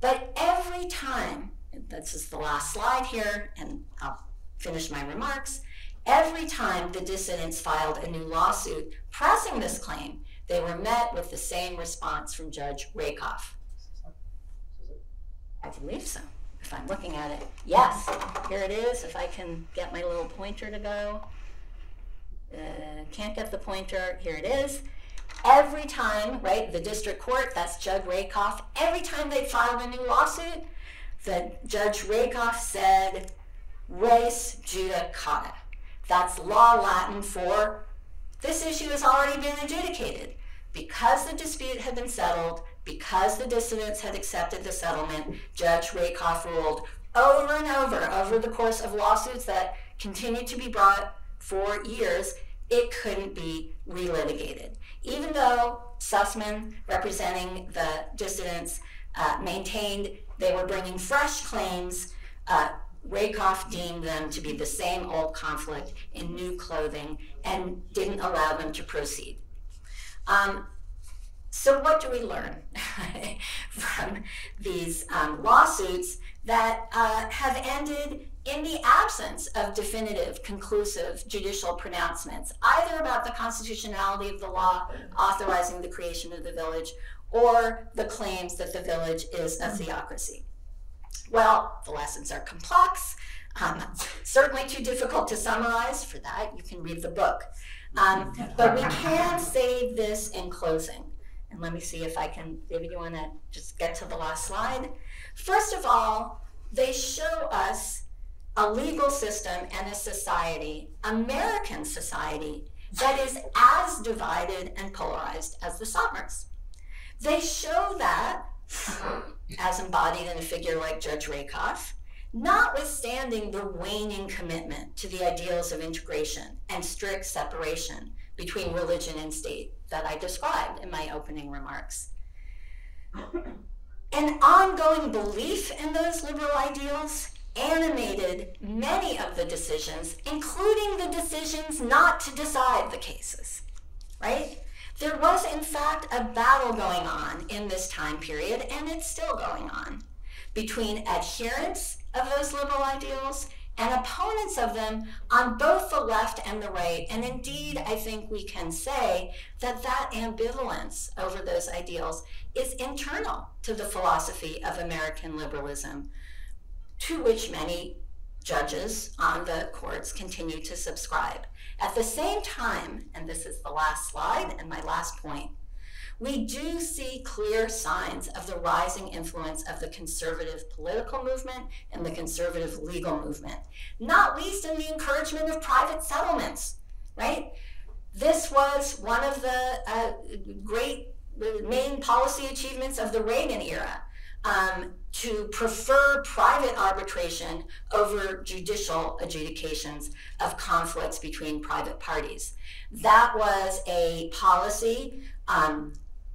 But every time, this is the last slide here, and I'll finish my remarks. Every time the dissidents filed a new lawsuit pressing this claim, they were met with the same response from Judge Rakoff. I believe so, if I'm looking at it. Yes, here it is, if I can get my little pointer to go. Uh, can't get the pointer, here it is. Every time, right, the district court, that's Judge Rakoff, every time they filed a new lawsuit, the Judge Rakoff said, res judicata. That's law Latin for this issue has already been adjudicated. Because the dispute had been settled, because the dissidents had accepted the settlement, Judge Rakoff ruled over and over, over the course of lawsuits that continued to be brought for years, it couldn't be relitigated. Even though Sussman, representing the dissidents, uh, maintained they were bringing fresh claims, uh, Rakoff deemed them to be the same old conflict in new clothing and didn't allow them to proceed. Um, so, what do we learn from these um, lawsuits that uh, have ended in the absence of definitive, conclusive judicial pronouncements, either about the constitutionality of the law authorizing the creation of the village or the claims that the village is a theocracy? Well, the lessons are complex, um, certainly too difficult to summarize. For that, you can read the book. Um, but we can say this in closing. And let me see if I can, maybe you want to just get to the last slide. First of all, they show us a legal system and a society, American society, that is as divided and polarized as the Satmars. They show that as embodied in a figure like Judge Rakoff, notwithstanding the waning commitment to the ideals of integration and strict separation between religion and state that I described in my opening remarks. An ongoing belief in those liberal ideals animated many of the decisions, including the decisions not to decide the cases, right? There was, in fact, a battle going on in this time period, and it's still going on, between adherents of those liberal ideals and opponents of them on both the left and the right. And indeed, I think we can say that that ambivalence over those ideals is internal to the philosophy of American liberalism, to which many judges on the courts continue to subscribe. At the same time, and this is the last slide and my last point, we do see clear signs of the rising influence of the conservative political movement and the conservative legal movement, not least in the encouragement of private settlements, right? This was one of the uh, great main policy achievements of the Reagan era. Um, to prefer private arbitration over judicial adjudications of conflicts between private parties. That was a policy um,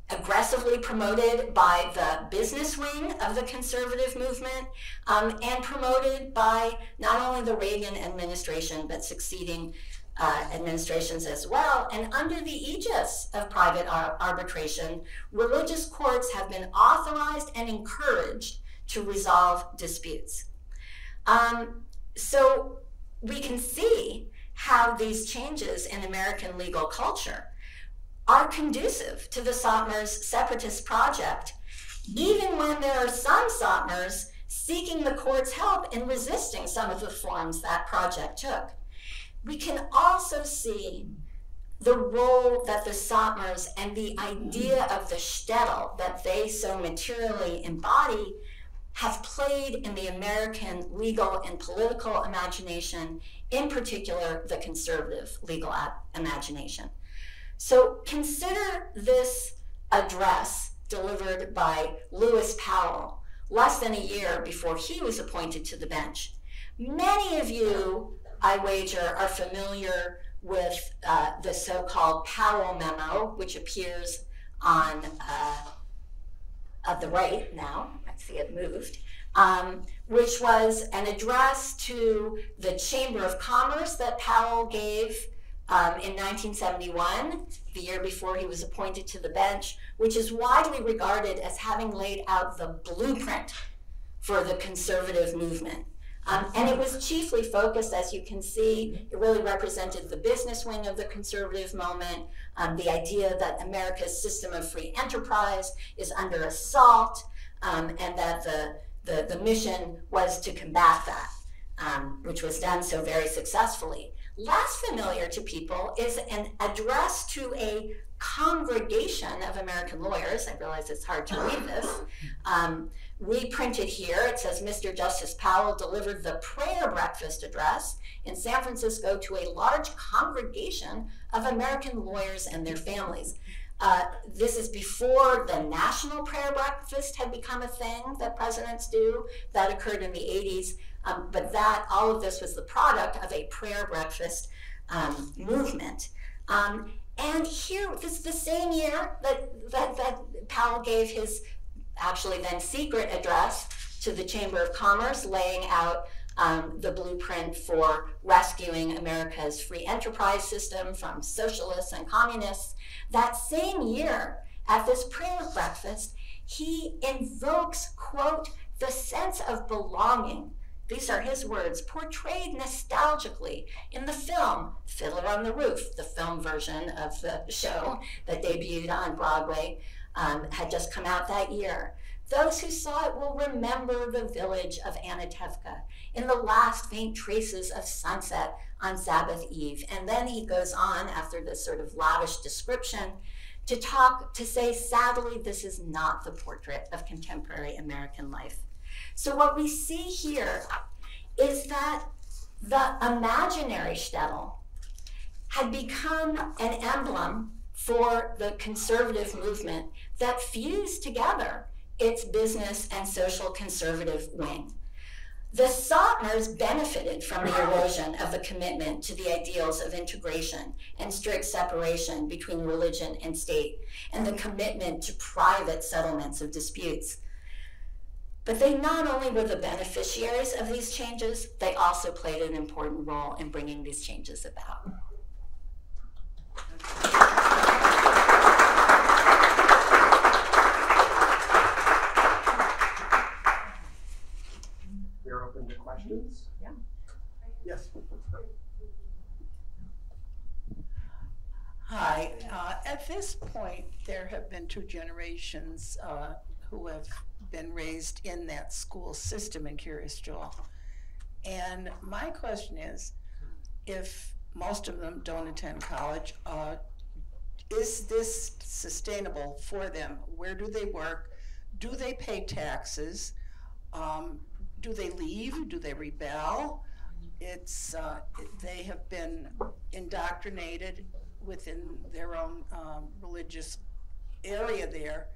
aggressively promoted by the business wing of the conservative movement um, and promoted by not only the Reagan administration but succeeding uh, administrations as well. And under the aegis of private ar arbitration, religious courts have been authorized and encouraged to resolve disputes. Um, so we can see how these changes in American legal culture are conducive to the Satmars separatist project, even when there are some Satmars seeking the court's help in resisting some of the forms that project took. We can also see the role that the Satmars and the idea of the shtetl that they so materially embody have played in the American legal and political imagination, in particular the conservative legal imagination. So consider this address delivered by Lewis Powell less than a year before he was appointed to the bench. Many of you, I wager, are familiar with uh, the so called Powell memo, which appears on uh, the right now I see it moved, um, which was an address to the Chamber of Commerce that Powell gave um, in 1971, the year before he was appointed to the bench, which is widely regarded as having laid out the blueprint for the conservative movement. Um, and it was chiefly focused, as you can see, it really represented the business wing of the conservative moment, um, the idea that America's system of free enterprise is under assault, um, and that the, the, the, mission was to combat that, um, which was done so very successfully. Less familiar to people is an address to a congregation of American lawyers. I realize it's hard to read this. Reprinted here, it says Mr. Justice Powell delivered the prayer breakfast address in San Francisco to a large congregation of American lawyers and their families. Uh, this is before the national prayer breakfast had become a thing that presidents do. That occurred in the 80s. Um, but that, all of this was the product of a prayer breakfast um, movement. Um, and here, this is the same year that, that, that Powell gave his actually then secret address to the Chamber of Commerce, laying out um, the blueprint for rescuing America's free enterprise system from socialists and communists. That same year, at this prayer breakfast, he invokes, quote, the sense of belonging. These are his words, portrayed nostalgically in the film Fiddler on the Roof, the film version of the show that debuted on Broadway, um, had just come out that year. Those who saw it will remember the village of Anatevka in the last faint traces of sunset on Sabbath Eve. And then he goes on, after this sort of lavish description, to talk, to say, sadly, this is not the portrait of contemporary American life. So what we see here is that the imaginary shtetl had become an emblem for the conservative movement that fused together its business and social conservative wing. The Satmars benefited from the erosion of the commitment to the ideals of integration and strict separation between religion and state, and the commitment to private settlements of disputes. But they not only were the beneficiaries of these changes, they also played an important role in bringing these changes about. questions? Yeah. Yes. Hi. Uh, at this point, there have been two generations uh, who have been raised in that school system in Kiryas Joel. And my question is if most of them don't attend college, uh, is this sustainable for them? Where do they work? Do they pay taxes? Um, do they leave? Do they rebel? It's uh, they have been indoctrinated within their own um, religious area there.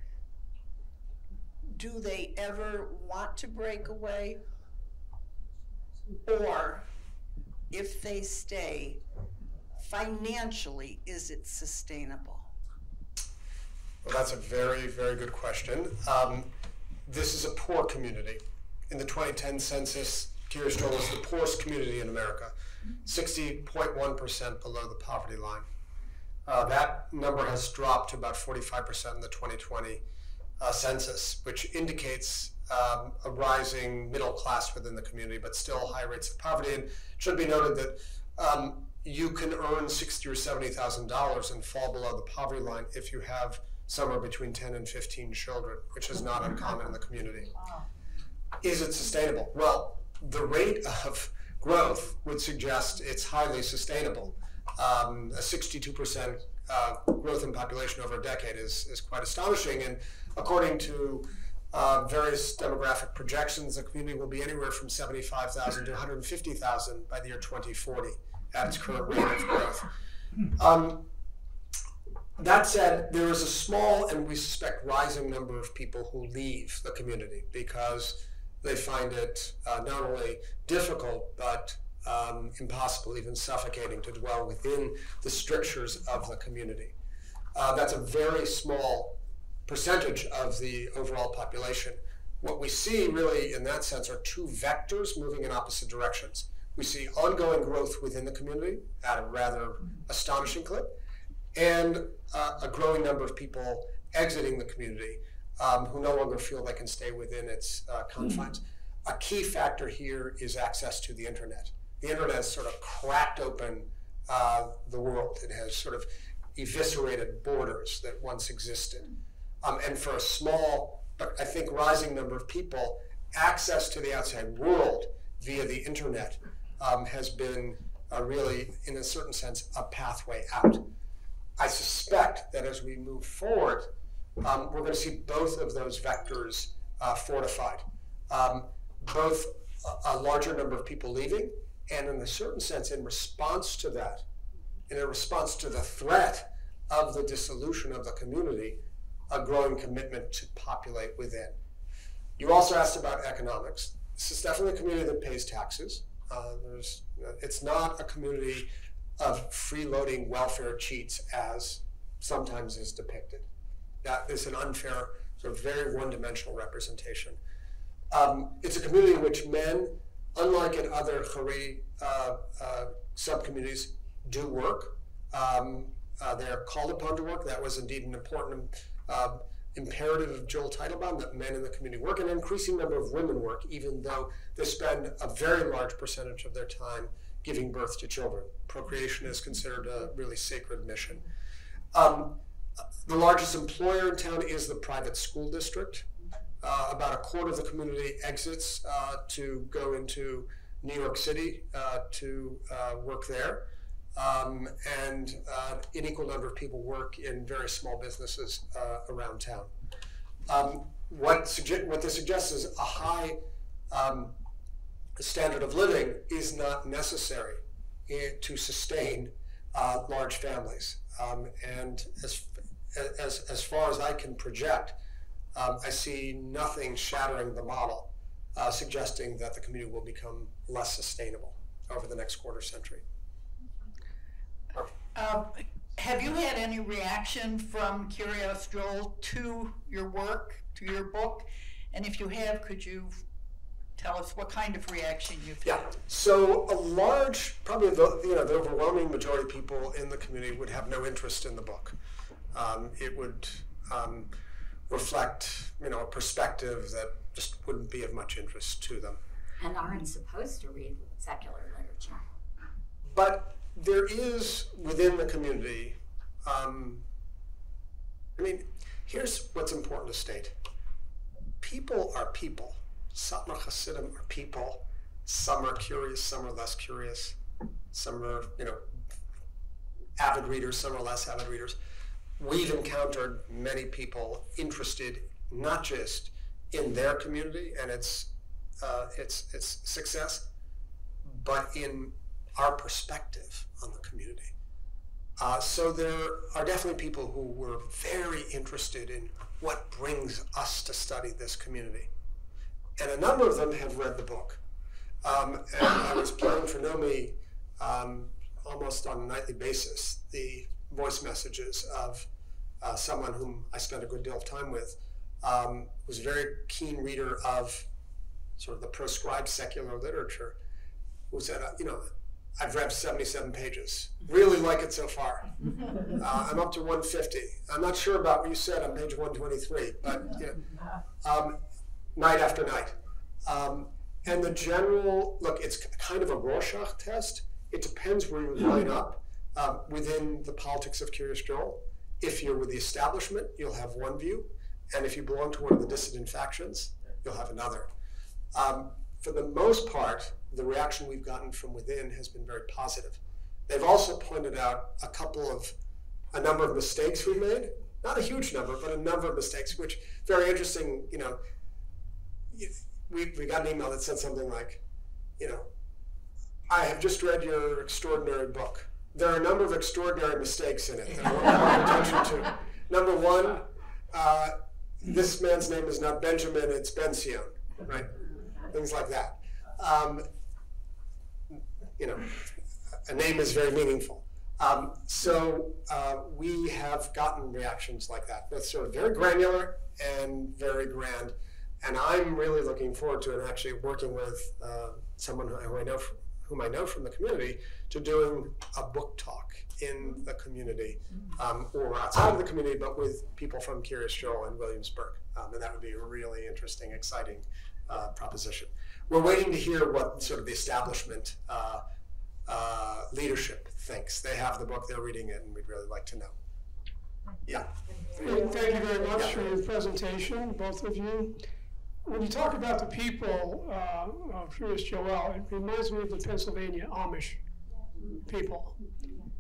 Do they ever want to break away? Or if they stay, financially, is it sustainable? Well, that's a very, very good question. Um, this is a poor community in the 2010 census, Joel was the poorest community in America, 60.1% below the poverty line. Uh, that number has dropped to about 45% in the 2020 uh, census, which indicates um, a rising middle class within the community, but still high rates of poverty. And it should be noted that um, you can earn sixty or seventy thousand dollars and fall below the poverty line if you have somewhere between 10 and 15 children, which is not uncommon in the community. Wow is it sustainable? Well, the rate of growth would suggest it's highly sustainable. Um, a 62% uh, growth in population over a decade is, is quite astonishing. And according to uh, various demographic projections, the community will be anywhere from 75,000 to 150,000 by the year 2040 at its current rate of growth. Um, that said, there is a small and we suspect rising number of people who leave the community because they find it uh, not only difficult but um, impossible, even suffocating to dwell within the strictures of the community. Uh, that's a very small percentage of the overall population. what we see really in that sense are two vectors moving in opposite directions. We see ongoing growth within the community at a rather astonishing clip, and uh, a growing number of people exiting the community um, who no longer feel they can stay within its uh, confines. A key factor here is access to the internet. The internet has sort of cracked open uh, the world. It has sort of eviscerated borders that once existed. Um, and for a small, but I think rising number of people, access to the outside world via the internet um, has been uh, really, in a certain sense, a pathway out. I suspect that as we move forward, um, we're going to see both of those vectors uh, fortified. Um, both a, a, larger number of people leaving, and in a certain sense, in response to that, in a response to the threat of the dissolution of the community, a growing commitment to populate within. You also asked about economics. This is definitely a community that pays taxes. Uh, there's, it's not a community of freeloading welfare cheats as sometimes is depicted. That is an unfair, sort of very one-dimensional representation. Um, it's a community in which men, unlike in other Haredi uh, uh, subcommunities, do work. Um, uh, they're called upon to work. That was indeed an important uh, imperative of Joel Teitelbaum that men in the community work, and an increasing number of women work, even though they spend a very large percentage of their time giving birth to children. Procreation is considered a really sacred mission. Um, the largest employer in town is the private school district. Uh, about a quarter of the community exits uh, to go into New York City uh, to uh, work there. Um, and uh, an equal number of people work in very small businesses uh, around town. Um, what, what this suggests is a high um, standard of living is not necessary to sustain large families. Um, and as, as, as far as I can project, um, I see nothing shattering the model, uh, suggesting that the community will become less sustainable over the next quarter century. Uh, have you had any reaction from Kiryas Joel to your work, to your book? And if you have, could you tell us what kind of reaction you've yeah. had? So a large, probably the you know the overwhelming majority of people in the community would have no interest in the book. Um, it would um, reflect you know a perspective that just wouldn't be of much interest to them. And aren't supposed to read secular literature. But there is within the community, um, I mean, here's what's important to state. People are people. Satmar Hasidim are people. Some are curious, some are less curious. Some are, you know, avid readers, some are less avid readers. We've encountered many people interested not just in their community and its uh, its its success, but in our perspective on the community. Uh, so there are definitely people who were very interested in what brings us to study this community. And a number of them have read the book. Um, and I was playing for Nomi um, almost on a nightly basis the voice messages of uh, someone whom I spent a good deal of time with, um, was a very keen reader of sort of the proscribed secular literature, who said, uh, you know, I've read 77 pages. Really like it so far. Uh, I'm up to 150. I'm not sure about what you said on page 123, but you know, um, night after night. Um, and the general look, it's kind of a Rorschach test. It depends where you line up um, within the politics of Kiryas Joel. If you're with the establishment, you'll have one view, and if you belong to one of the dissident factions, you'll have another. Um, for the most part, the reaction we've gotten from within has been very positive. They've also pointed out a couple of, a number of mistakes we've made. Not a huge number, but a number of mistakes, which very interesting, you know, we, we got an email that said something like, you know, I have just read your extraordinary book. There are a number of extraordinary mistakes in it that I want to call attention to. Number one, uh, this man's name is not Benjamin, it's Ben Sion, right? Things like that. Um, you know, a name is very meaningful. Um, so uh, we have gotten reactions like that. That's sort of very granular and very grand. and I'm really looking forward to actually working with uh, someone who I know whom I know from the community to doing a book talk in the community um, or outside of the community, but with people from Kiryas Joel and Williamsburg, um, and that would be a really interesting, exciting uh, proposition. We're waiting to hear what sort of the establishment uh, uh, leadership thinks. They have the book, they're reading it, and we'd really like to know. Yeah. And Thank you very much for your presentation, both of you. When you talk about the people uh, of Kiryas Joel, it reminds me of the Pennsylvania Amish people.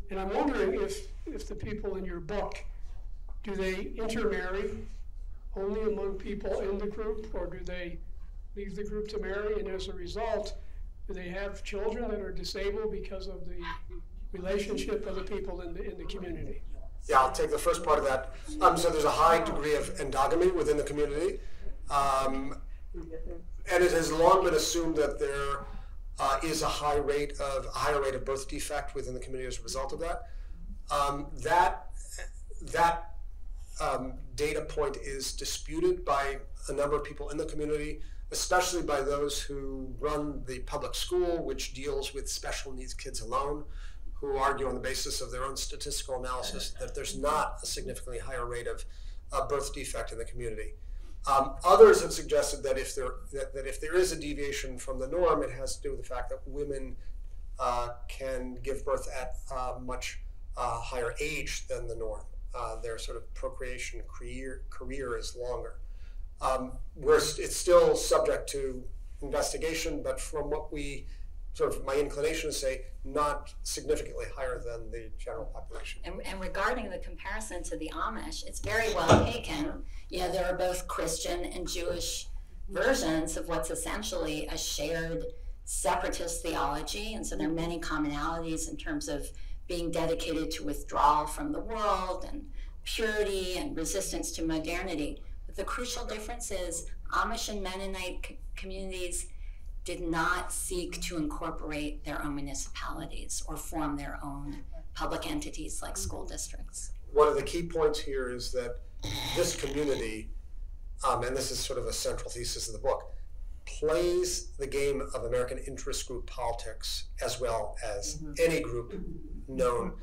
And I'm wondering if, if the people in your book, do they intermarry only among people in the group, or do they leave the group to marry? And as a result, do they have children that are disabled because of the relationship of the people in the, in the community? Yeah, I'll take the first part of that. Um, so there's a high degree of endogamy within the community. Um, and it has long been assumed that there uh, is a high rate of a higher rate of birth defect within the community as a result of that. Um, that that um, data point is disputed by a number of people in the community, especially by those who run the public school, which deals with special needs kids alone, who argue on the basis of their own statistical analysis that there's not a significantly higher rate of uh, birth defect in the community. Um, others have suggested that if there that, that, if there is a deviation from the norm, it has to do with the fact that women uh, can give birth at a much uh, higher age than the norm. Uh, their sort of procreation career career is longer. Um, it's still subject to investigation, but from what we sort of my inclination to say not significantly higher than the general population. And, and, regarding the comparison to the Amish, it's very well taken. You know, there are both Christian and Jewish versions of what's essentially a shared separatist theology, and so there are many commonalities in terms of being dedicated to withdrawal from the world and purity and resistance to modernity. But the crucial difference is Amish and Mennonite communities did not seek to incorporate their own municipalities or form their own public entities like school districts. One of the key points here is that this community, um, and this is sort of a central thesis of the book, plays the game of American interest group politics as well as mm-hmm. any group known.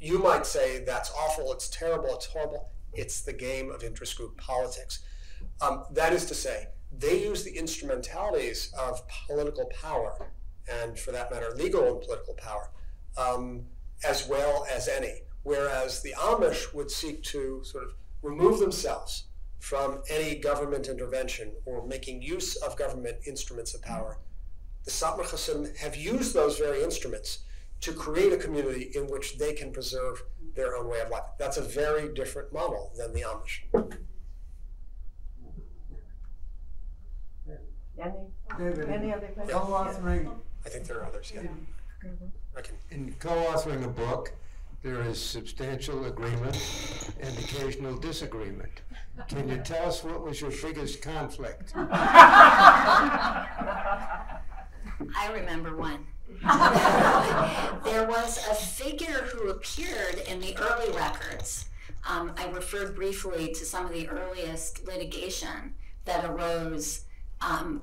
You might say that's awful, it's terrible, it's horrible. It's the game of interest group politics. Um, that is to say, they use the instrumentalities of political power, and for that matter, legal and political power, um, as well as any. Whereas the Amish would seek to sort of remove themselves from any government intervention or making use of government instruments of power. The Satmar Chassidim have used those very instruments to create a community in which they can preserve their own way of life. That's a very different model than the Amish. Any, David, any other questions? co-authoring, I think there are others, yeah. I can, in co-authoring a book, there is substantial agreement and occasional disagreement. Can you tell us what was your biggest conflict? I remember one. there was a figure who appeared in the early records. Um, I referred briefly to some of the earliest litigation that arose um,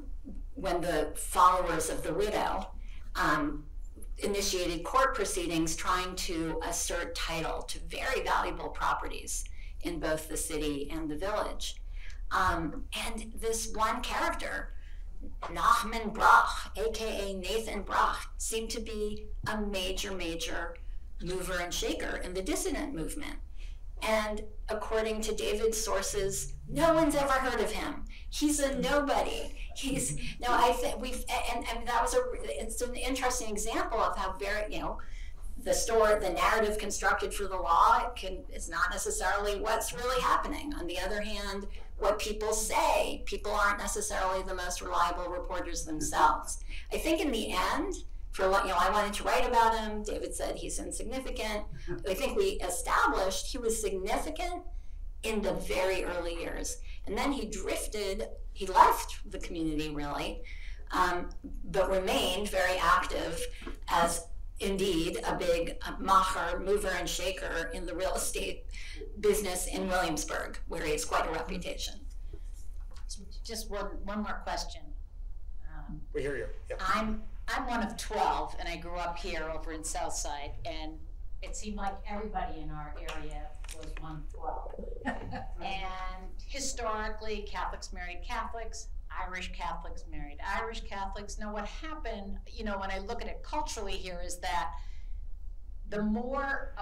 when the followers of the widow um, initiated court proceedings trying to assert title to very valuable properties in both the city and the village. Um, and this one character, Nachman Brach, aka Nathan Brach, seemed to be a major, major mover and shaker in the dissident movement. And according to David's sources, no one's ever heard of him. He's a nobody. He's no, I think we've and, and that was a it's an interesting example of how very you know the story the narrative constructed for the law can is not necessarily what's really happening. On the other hand, what people say, people aren't necessarily the most reliable reporters themselves. I think in the end, for what you know, I wanted to write about him. David said he's insignificant. I think we established he was significant in the very early years. And then he drifted, he left the community really, um, but remained very active as indeed a big uh, macher, mover and shaker in the real estate business in Williamsburg, where he has quite a reputation. just one, one more question. Um, We hear you. Yeah. I'm, I'm one of twelve, and I grew up here over in Southside, and it seemed like everybody in our area was one of twelve. And historically, Catholics married Catholics, Irish Catholics married Irish Catholics. Now, what happened, you know, when I look at it culturally here, is that the more,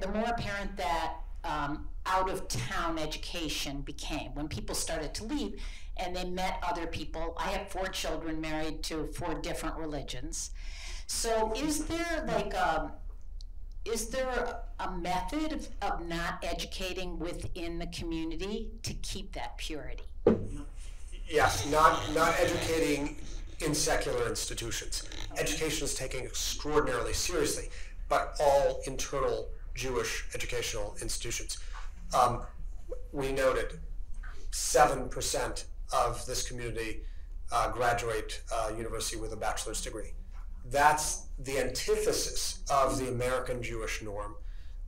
the more apparent that um, out of town education became when people started to leave and they met other people. I have four children married to four different religions. So, is there like a is there a, method of, of not educating within the community to keep that purity? Yes, not, not educating in secular institutions. Education is taken extraordinarily seriously by all internal Jewish educational institutions. Um, we noted 7% of this community uh, graduate uh, university with a bachelor's degree. That's the antithesis of the American Jewish norm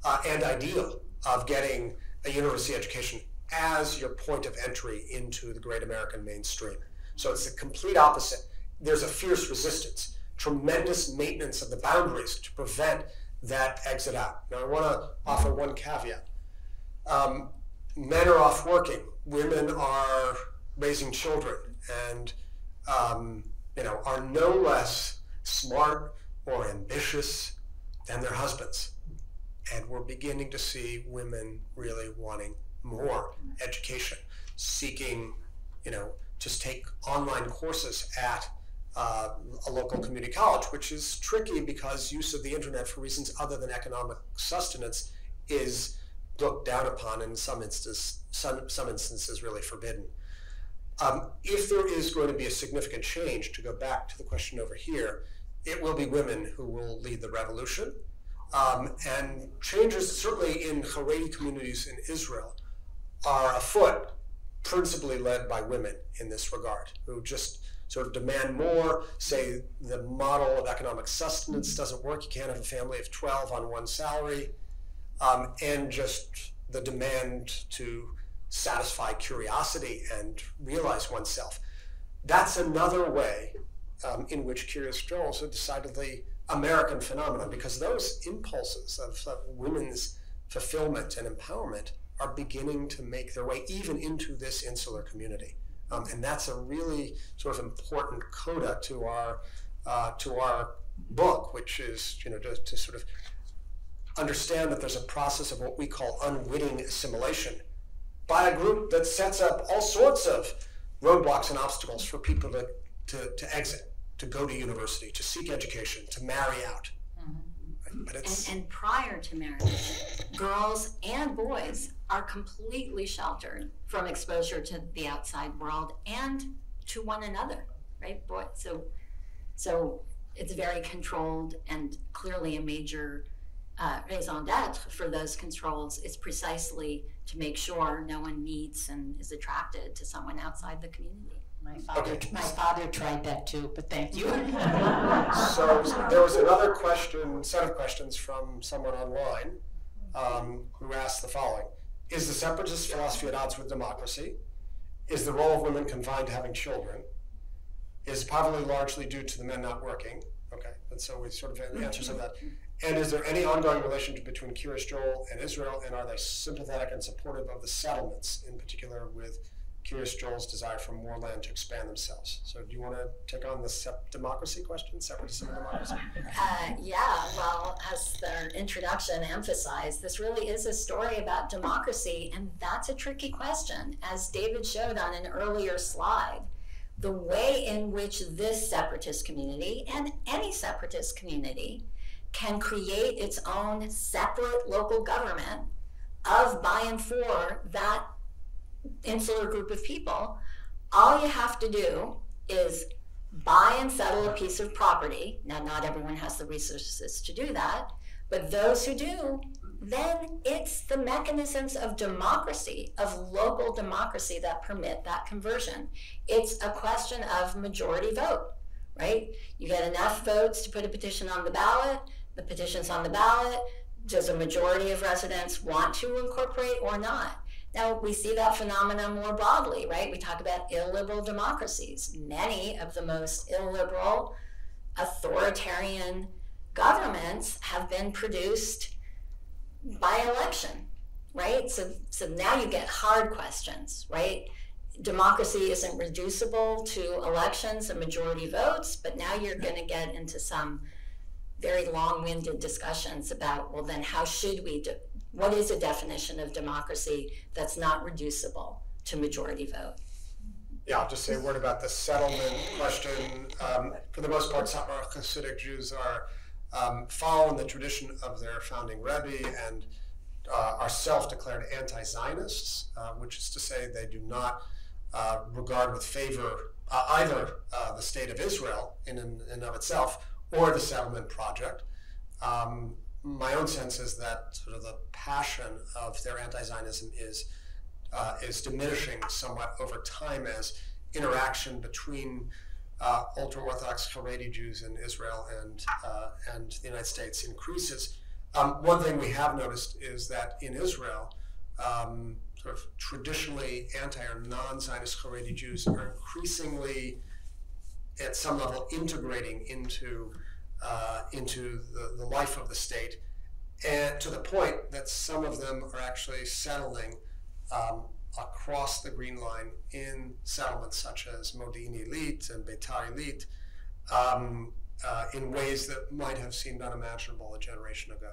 uh, and ideal of getting a university education as your point of entry into the great American mainstream. So it's the complete opposite. There's a fierce resistance, tremendous maintenance of the boundaries to prevent that exit out. Now, I want to offer one caveat. Um, men are off working, women are raising children, and um, you know are no less smart or ambitious than their husbands. And we're beginning to see women really wanting more education, seeking, you know, just take online courses at uh, a local community college, which is tricky because use of the internet for reasons other than economic sustenance is looked down upon in some instances, some, some instances really forbidden. Um, if there is going to be a significant change, to go back to the question over here, it will be women who will lead the revolution. Um, and changes, certainly in Haredi communities in Israel, are afoot, principally led by women in this regard, who just sort of demand more, say the model of economic sustenance doesn't work, you can't have a family of 12 on one salary, um, and just the demand to satisfy curiosity and realize oneself. That's another way um, in which Kiryas Joel is decidedly American phenomenon because those impulses of, of women's fulfillment and empowerment are beginning to make their way even into this insular community. Um, and that's a really sort of important coda to our uh, to our book, which is you know to, to, sort of understand that there's a process of what we call unwitting assimilation by a group that sets up all sorts of roadblocks and obstacles for people to, to, to exit, to go to university, to seek education, to marry out. But it's And, and prior to marriage, girls and boys are completely sheltered from exposure to the outside world and to one another, right? Boy, so, so it's very controlled and clearly a major uh, raison d'etre for those controls is precisely to make sure no one meets and is attracted to someone outside the community. My father, my father tried that too, but thank you. So there was another question, set of questions from someone online um, who asked the following: Is the separatist philosophy at odds with democracy? Is the role of women confined to having children? Is poverty largely due to the men not working? Okay, and so we sort of had the answers of that. And is there any ongoing relationship between Kiryas Joel and Israel? And are they sympathetic and supportive of the settlements, in particular with Kiryas Joel's desire for more land to expand themselves? So, do you want to take on the sep- democracy question, separatism and democracy? Uh, yeah, well, as their introduction emphasized, this really is a story about democracy, and that's a tricky question. As David showed on an earlier slide, the way in which this separatist community and any separatist community can create its own separate local government of, by, and for that insular group of people, all you have to do is buy and settle a piece of property. Now, not everyone has the resources to do that, but those who do, then it's the mechanisms of democracy, of local democracy, that permit that conversion. It's a question of majority vote, right? You get enough votes to put a petition on the ballot, the petition's on the ballot. Does a majority of residents want to incorporate or not? Now, we see that phenomenon more broadly, right? We talk about illiberal democracies. Many of the most illiberal, authoritarian governments have been produced by election, right? So, so now you get hard questions, right? Democracy isn't reducible to elections and majority votes, but now you're going to get into some very long-winded discussions about, well, then how should we do? What is a definition of democracy that's not reducible to majority vote? Yeah, I'll just say a word about the settlement question. Um, for the most part, Satmar Hasidic Jews are um, following the tradition of their founding Rebbe and uh, are self-declared anti-Zionists, uh, which is to say they do not uh, regard with favor uh, either uh, the state of Israel in and of itself or the settlement project. Um, my own sense is that sort of the passion of their anti-Zionism is uh, is diminishing somewhat over time as interaction between uh, ultra-Orthodox Haredi Jews in Israel and uh, and the United States increases. Um, one thing we have noticed is that in Israel, um, sort of traditionally anti or non-Zionist Haredi Jews are increasingly, at some level, integrating into uh, into the, the life of the state, and to the point that some of them are actually settling um, across the Green Line in settlements such as Modi'in Illit and Beitar Illit um, uh, in ways that might have seemed unimaginable a generation ago.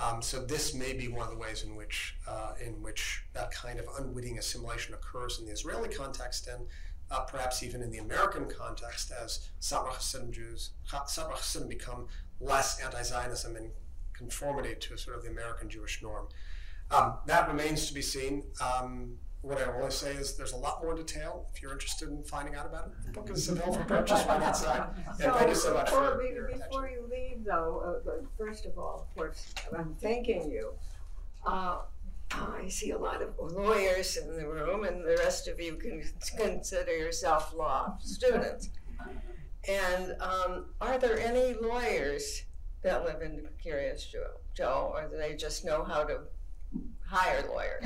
Um, so this may be one of the ways in which uh, in which that kind of unwitting assimilation occurs in the Israeli context and uh, perhaps even in the American context, as Hasidim Jews, Hasidim become less anti-Zionism in conformity to sort of the American Jewish norm. Um, that remains to be seen. Um, what I always say is there's a lot more detail if you're interested in finding out about it. The book is available for purchase right outside. And So, thank you so much before, for be- your before attention. you leave though, uh, first of all, of course, I'm thanking you. Uh, I see a lot of lawyers in the room and the rest of you can consider yourself law students. And, um, are there any lawyers that live in the Kiryas Joe, Joe, or do they just know how to hire lawyers?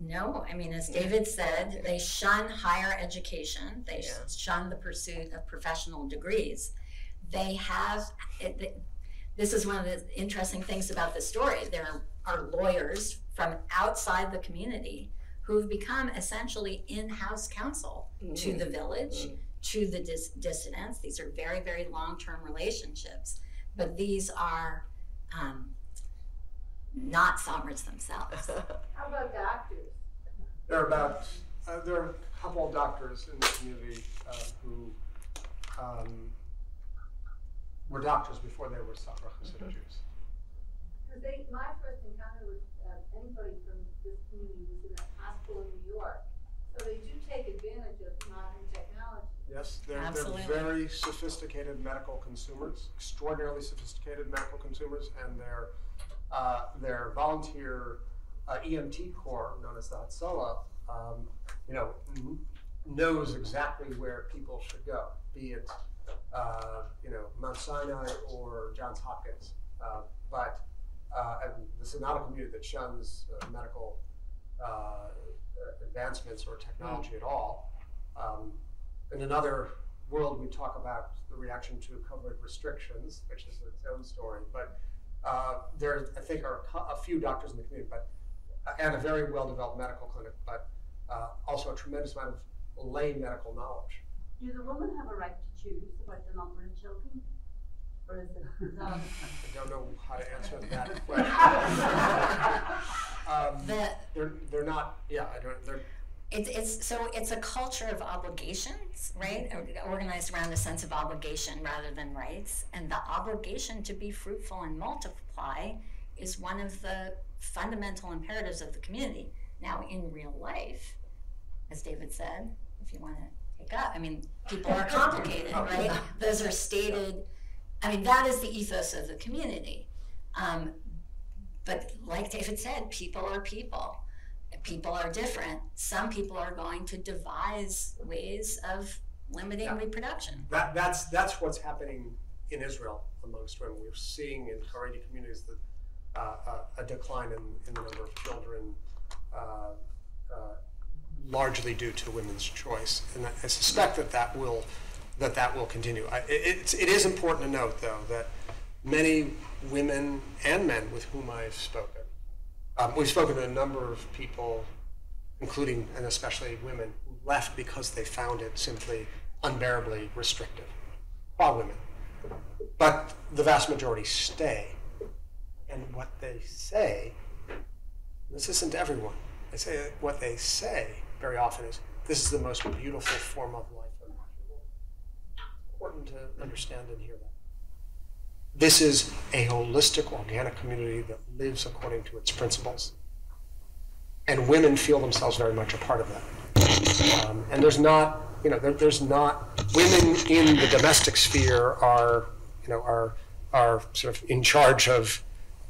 No, I mean, as David said, they shun higher education. They Yeah. shun the pursuit of professional degrees. They have, it, this is one of the interesting things about the story. There are lawyers from outside the community who've become essentially in-house counsel to the village, to the dis- dissidents. These are very, very long-term relationships, but these are um, not sovereigns themselves. How about doctors? There are about uh, there are a couple of doctors in the community uh, who um, were doctors before they were Satmar Hasidic Jews. Because they, my first encounter with uh, anybody from this community was in a hospital in New York. So they do take advantage of modern technology. Yes, they're, Absolutely. they're very sophisticated medical consumers, extraordinarily sophisticated medical consumers, and their uh, their volunteer uh, EMT corps, known as the Hatzalah, um, you know, knows exactly where people should go, be it uh, you know Mount Sinai or Johns Hopkins. Uh, but uh, and this is not a community that shuns uh, medical uh, advancements or technology at all. Um, in another world, we talk about the reaction to COVID restrictions, which is its own story. But uh, there, I think, are a few doctors in the community, but and a very well-developed medical clinic, but uh, also a tremendous amount of lay medical knowledge. Do the women have a right to choose about the number of children? Or is it? I don't know how to answer that question. um, The, they're they're not. Yeah, I don't. They're It's, it's so it's a culture of obligations, right? Organized around a sense of obligation rather than rights, and the obligation to be fruitful and multiply is one of the fundamental imperatives of the community. Now, in real life, as David said, if you want to take up, I mean, people are complicated, right? Those are stated. I mean, that is the ethos of the community. Um, but like David said, people are people people are different. Some people are going to devise ways of limiting Yeah. reproduction. that that's that's what's happening in Israel amongst women. We're seeing in Haredi communities that uh, a, a decline in, in the number of children, uh, uh, largely due to women's choice. And I I suspect that that will that that will continue. I, it, it's, it is important to note, though, that many women and men with whom I've spoken, um, we've spoken to a number of people, including and especially women, who left because they found it simply unbearably restrictive. All women. But the vast majority stay. And what they say, this isn't everyone, they say what they say very often is this is the most beautiful form of life. Important to understand and hear that. This is a holistic, organic community that lives according to its principles. And women feel themselves very much a part of that. Um, and there's not, you know, there, there's not, women in the domestic sphere are, you know, are, are sort of in charge of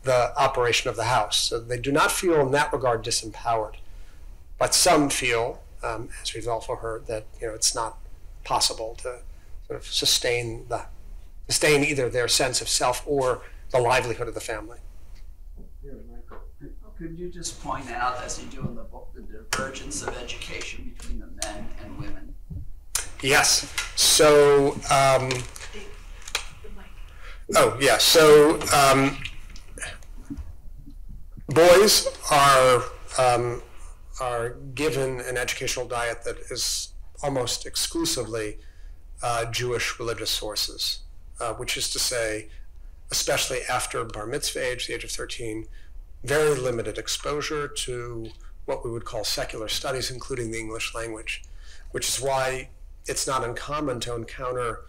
the operation of the house. So they do not feel in that regard disempowered. But some feel, um, as we've also heard, that you know it's not possible to sort of sustain the sustain either their sense of self or the livelihood of the family. Could you just point out, as you do in the book, the divergence of education between the men and women? Yes. So, um, oh yeah. So um, boys are um, are given an educational diet that is almost exclusively uh, Jewish religious sources, uh, which is to say, especially after bar mitzvah age, the age of 13, very limited exposure to what we would call secular studies, including the English language, which is why it's not uncommon to encounter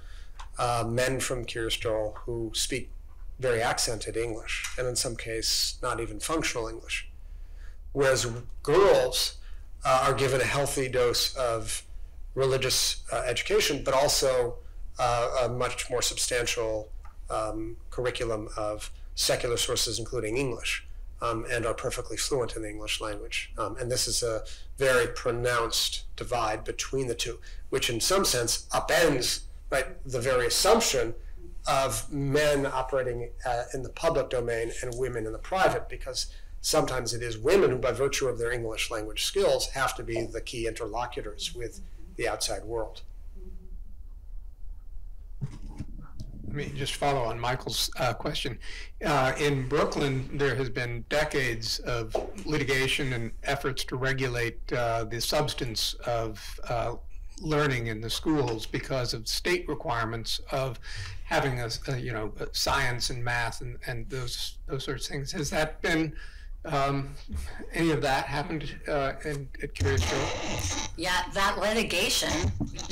uh, men from Kiryas who speak very accented English, and in some case, not even functional English. Whereas girls uh, are given a healthy dose of religious uh, education, but also uh, a much more substantial um, curriculum of secular sources, including English, um, and are perfectly fluent in the English language. Um, and this is a very pronounced divide between the two, which in some sense upends right, the very assumption of men operating uh, in the public domain and women in the private, because sometimes it is women who, by virtue of their English language skills, have to be the key interlocutors with the outside world. Let me just follow on Michael's uh, question. Uh, in Brooklyn, there has been decades of litigation and efforts to regulate uh, the substance of uh, learning in the schools because of state requirements of having a, a you know science and math and, and those those sorts of things. Has that been um, any of that happened uh, in, at Kiryas Joel? Yeah, that litigation,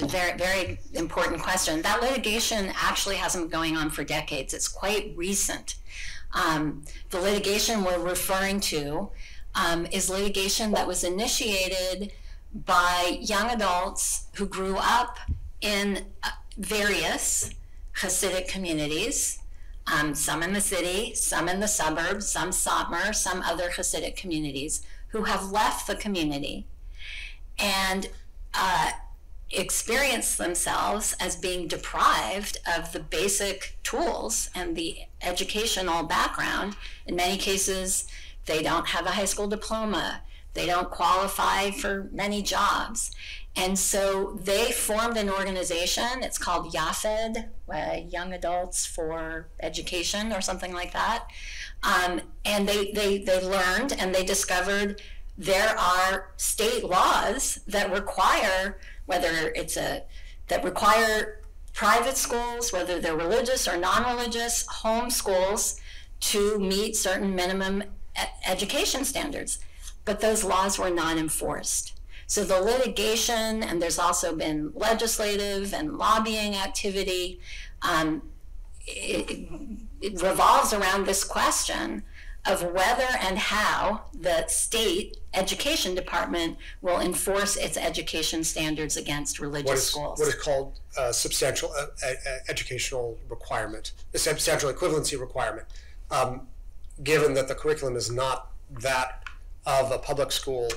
very, very important question. That litigation actually hasn't been going on for decades. It's quite recent. Um, the litigation we're referring to um, is litigation that was initiated by young adults who grew up in uh, various Hasidic communities um, some in the city, some in the suburbs, some Satmar, some other Hasidic communities who have left the community and uh, experience themselves as being deprived of the basic tools and the educational background. In many cases, they don't have a high school diploma. They don't qualify for many jobs. And so they formed an organization. It's called YAFED, uh, Young Adults for Education, or something like that. Um, and they, they, they learned and they discovered there are state laws that require, whether it's a, that require private schools, whether they're religious or non religious, home schools, to meet certain minimum education standards. But those laws were not enforced. So the litigation, and there's also been legislative and lobbying activity, um, it, it revolves around this question of whether and how the state education department will enforce its education standards against religious what is, schools. What is called a substantial uh, uh, educational requirement, a substantial equivalency requirement. Um, given that the curriculum is not that of a public school,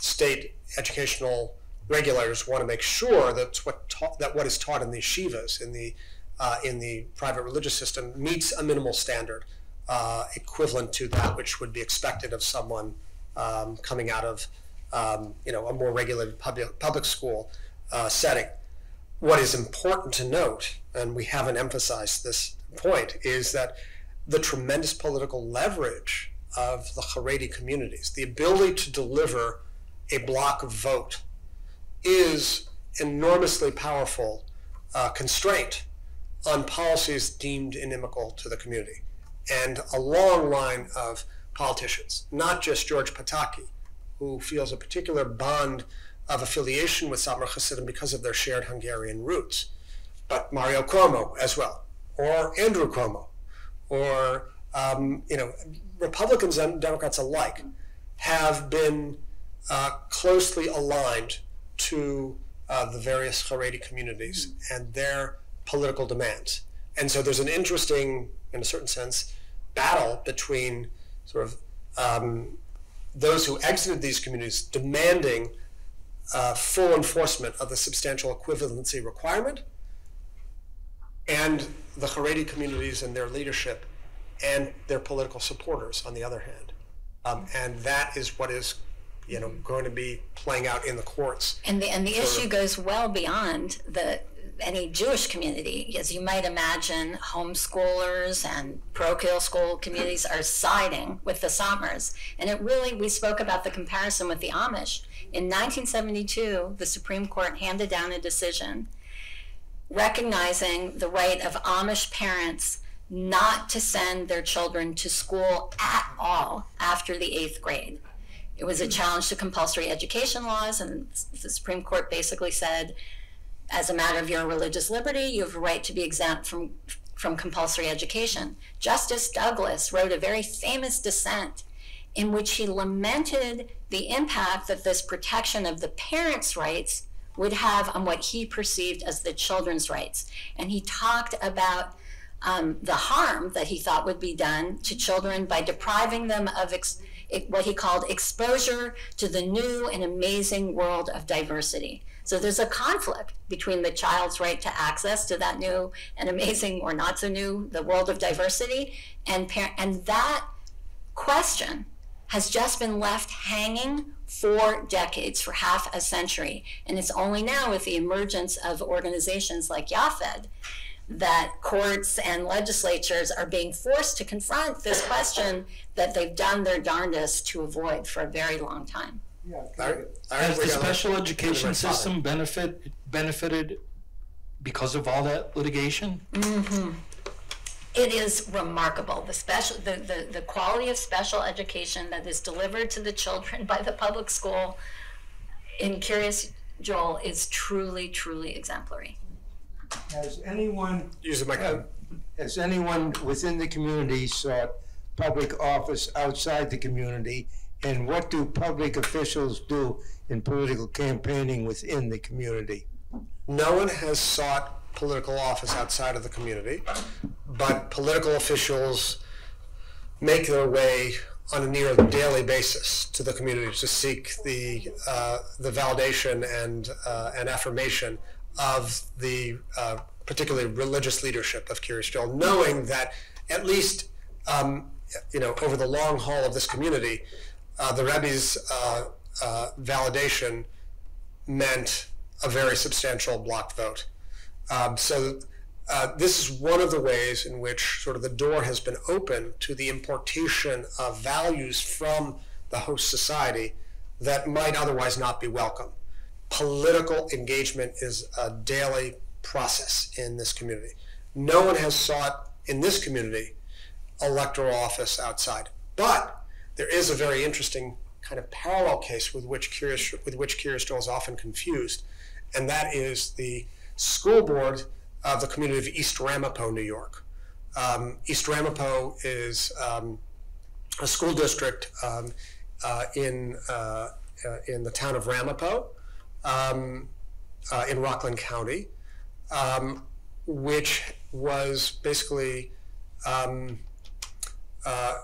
state educational regulators want to make sure that what that what is taught in the yeshivas in the uh, in the private religious system meets a minimal standard uh, equivalent to that which would be expected of someone um, coming out of um, you know a more regulated public public school uh, setting. What is important to note, and we haven't emphasized this point, is that the tremendous political leverage of the Haredi communities, the ability to deliver a block vote, is enormously powerful uh, constraint on policies deemed inimical to the community. And a long line of politicians, not just George Pataki, who feels a particular bond of affiliation with Satmar Hasidim because of their shared Hungarian roots, but Mario Cuomo as well, or Andrew Cuomo, or um, you know, Republicans and Democrats alike have been uh, closely aligned to uh, the various Haredi communities and their political demands. And so there's an interesting, in a certain sense, battle between sort of um, those who exited these communities demanding uh, full enforcement of the substantial equivalency requirement and the Haredi communities and their leadership and their political supporters on the other hand. Um, and that is what is you know going to be playing out in the courts. And the and the issue goes well beyond the any Jewish community, as you might imagine, homeschoolers and parochial school communities are siding with the Satmars. And it really, we spoke about the comparison with the Amish. In 1972, the Supreme Court handed down a decision recognizing the right of Amish parents not to send their children to school at all after the eighth grade. It was a challenge to compulsory education laws, and the Supreme Court basically said, as a matter of your religious liberty, you have a right to be exempt from, from compulsory education. Justice Douglas wrote a very famous dissent in which he lamented the impact that this protection of the parents' rights would have on what he perceived as the children's rights. And he talked about um, the harm that he thought would be done to children by depriving them of what he called exposure to the new and amazing world of diversity. So there's a conflict between the child's right to access to that new and amazing or not so new, the world of diversity, and and that question has just been left hanging for decades, for half a century. And it's only now with the emergence of organizations like YAFED that courts and legislatures are being forced to confront this question that they've done their darndest to avoid for a very long time. Yeah, Has the special education system benefit benefited because of all that litigation? Mm-hmm. It is remarkable the special the, the, the quality of special education that is delivered to the children by the public school in Kiryas Joel is truly truly exemplary. Has anyone use the microphone? Has anyone within the community sought public office outside the community and what do public officials do in political campaigning within the community? No one has sought political office outside of the community, but political officials make their way on a near daily basis to the community to seek the uh, the validation and uh, and affirmation of the uh, particularly religious leadership of Kiryas Joel, knowing that at least um, you know over the long haul of this community, uh, the Rebbe's uh, uh, validation meant a very substantial block vote. Um, so uh, this is one of the ways in which sort of the door has been open to the importation of values from the host society that might otherwise not be welcome. Political engagement is a daily process in this community. No one has sought in this community electoral office outside. But there is a very interesting kind of parallel case with which Kiryas with which Kiryas Joel is often confused, and that is the school board of the community of East Ramapo, New York. Um, East Ramapo is um, a school district um, uh, in uh, uh, in the town of Ramapo um, uh, in Rockland County, um, which was basically um, uh,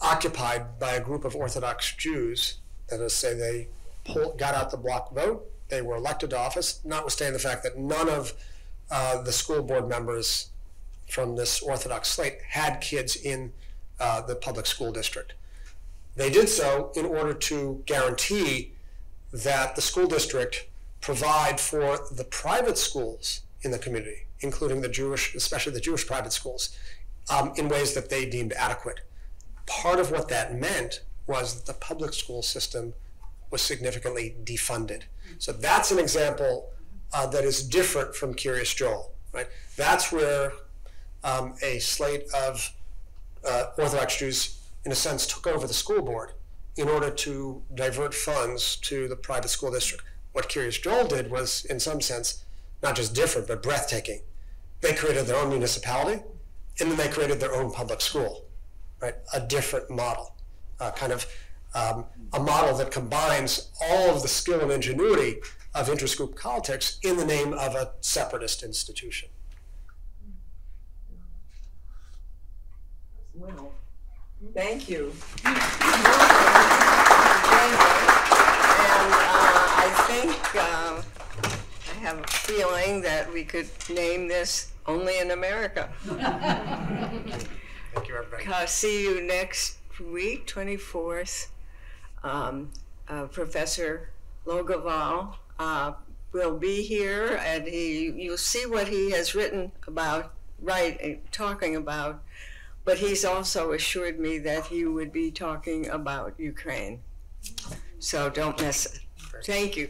occupied by a group of Orthodox Jews. That is, to say they pulled, got out the block vote. They were elected to office, notwithstanding the fact that none of uh, the school board members from this Orthodox slate had kids in uh, the public school district. They did so in order to guarantee that the school district provide for the private schools in the community, including the Jewish, especially the Jewish private schools, um, in ways that they deemed adequate. Part of what that meant was that the public school system was significantly defunded. So that's an example uh, that is different from Kiryas Joel, right? That's where um, a slate of uh, Orthodox Jews, in a sense, took over the school board in order to divert funds to the private school district. What Kiryas Joel did was, in some sense, not just different, but breathtaking. They created their own municipality, and then they created their own public school, right? A different model, uh, kind of um, a model that combines all of the skill and ingenuity of intergroup politics in the name of a separatist institution. Well, thank you. and uh, I think uh, I have a feeling that we could name this Only in America. Thank you, everybody. I'll see you next week, 24th. Um, uh, Professor Logaval uh, will be here, and he you'll see what he has written about, right, talking about. But he's also assured me that he would be talking about Ukraine. So don't miss it. Thank you.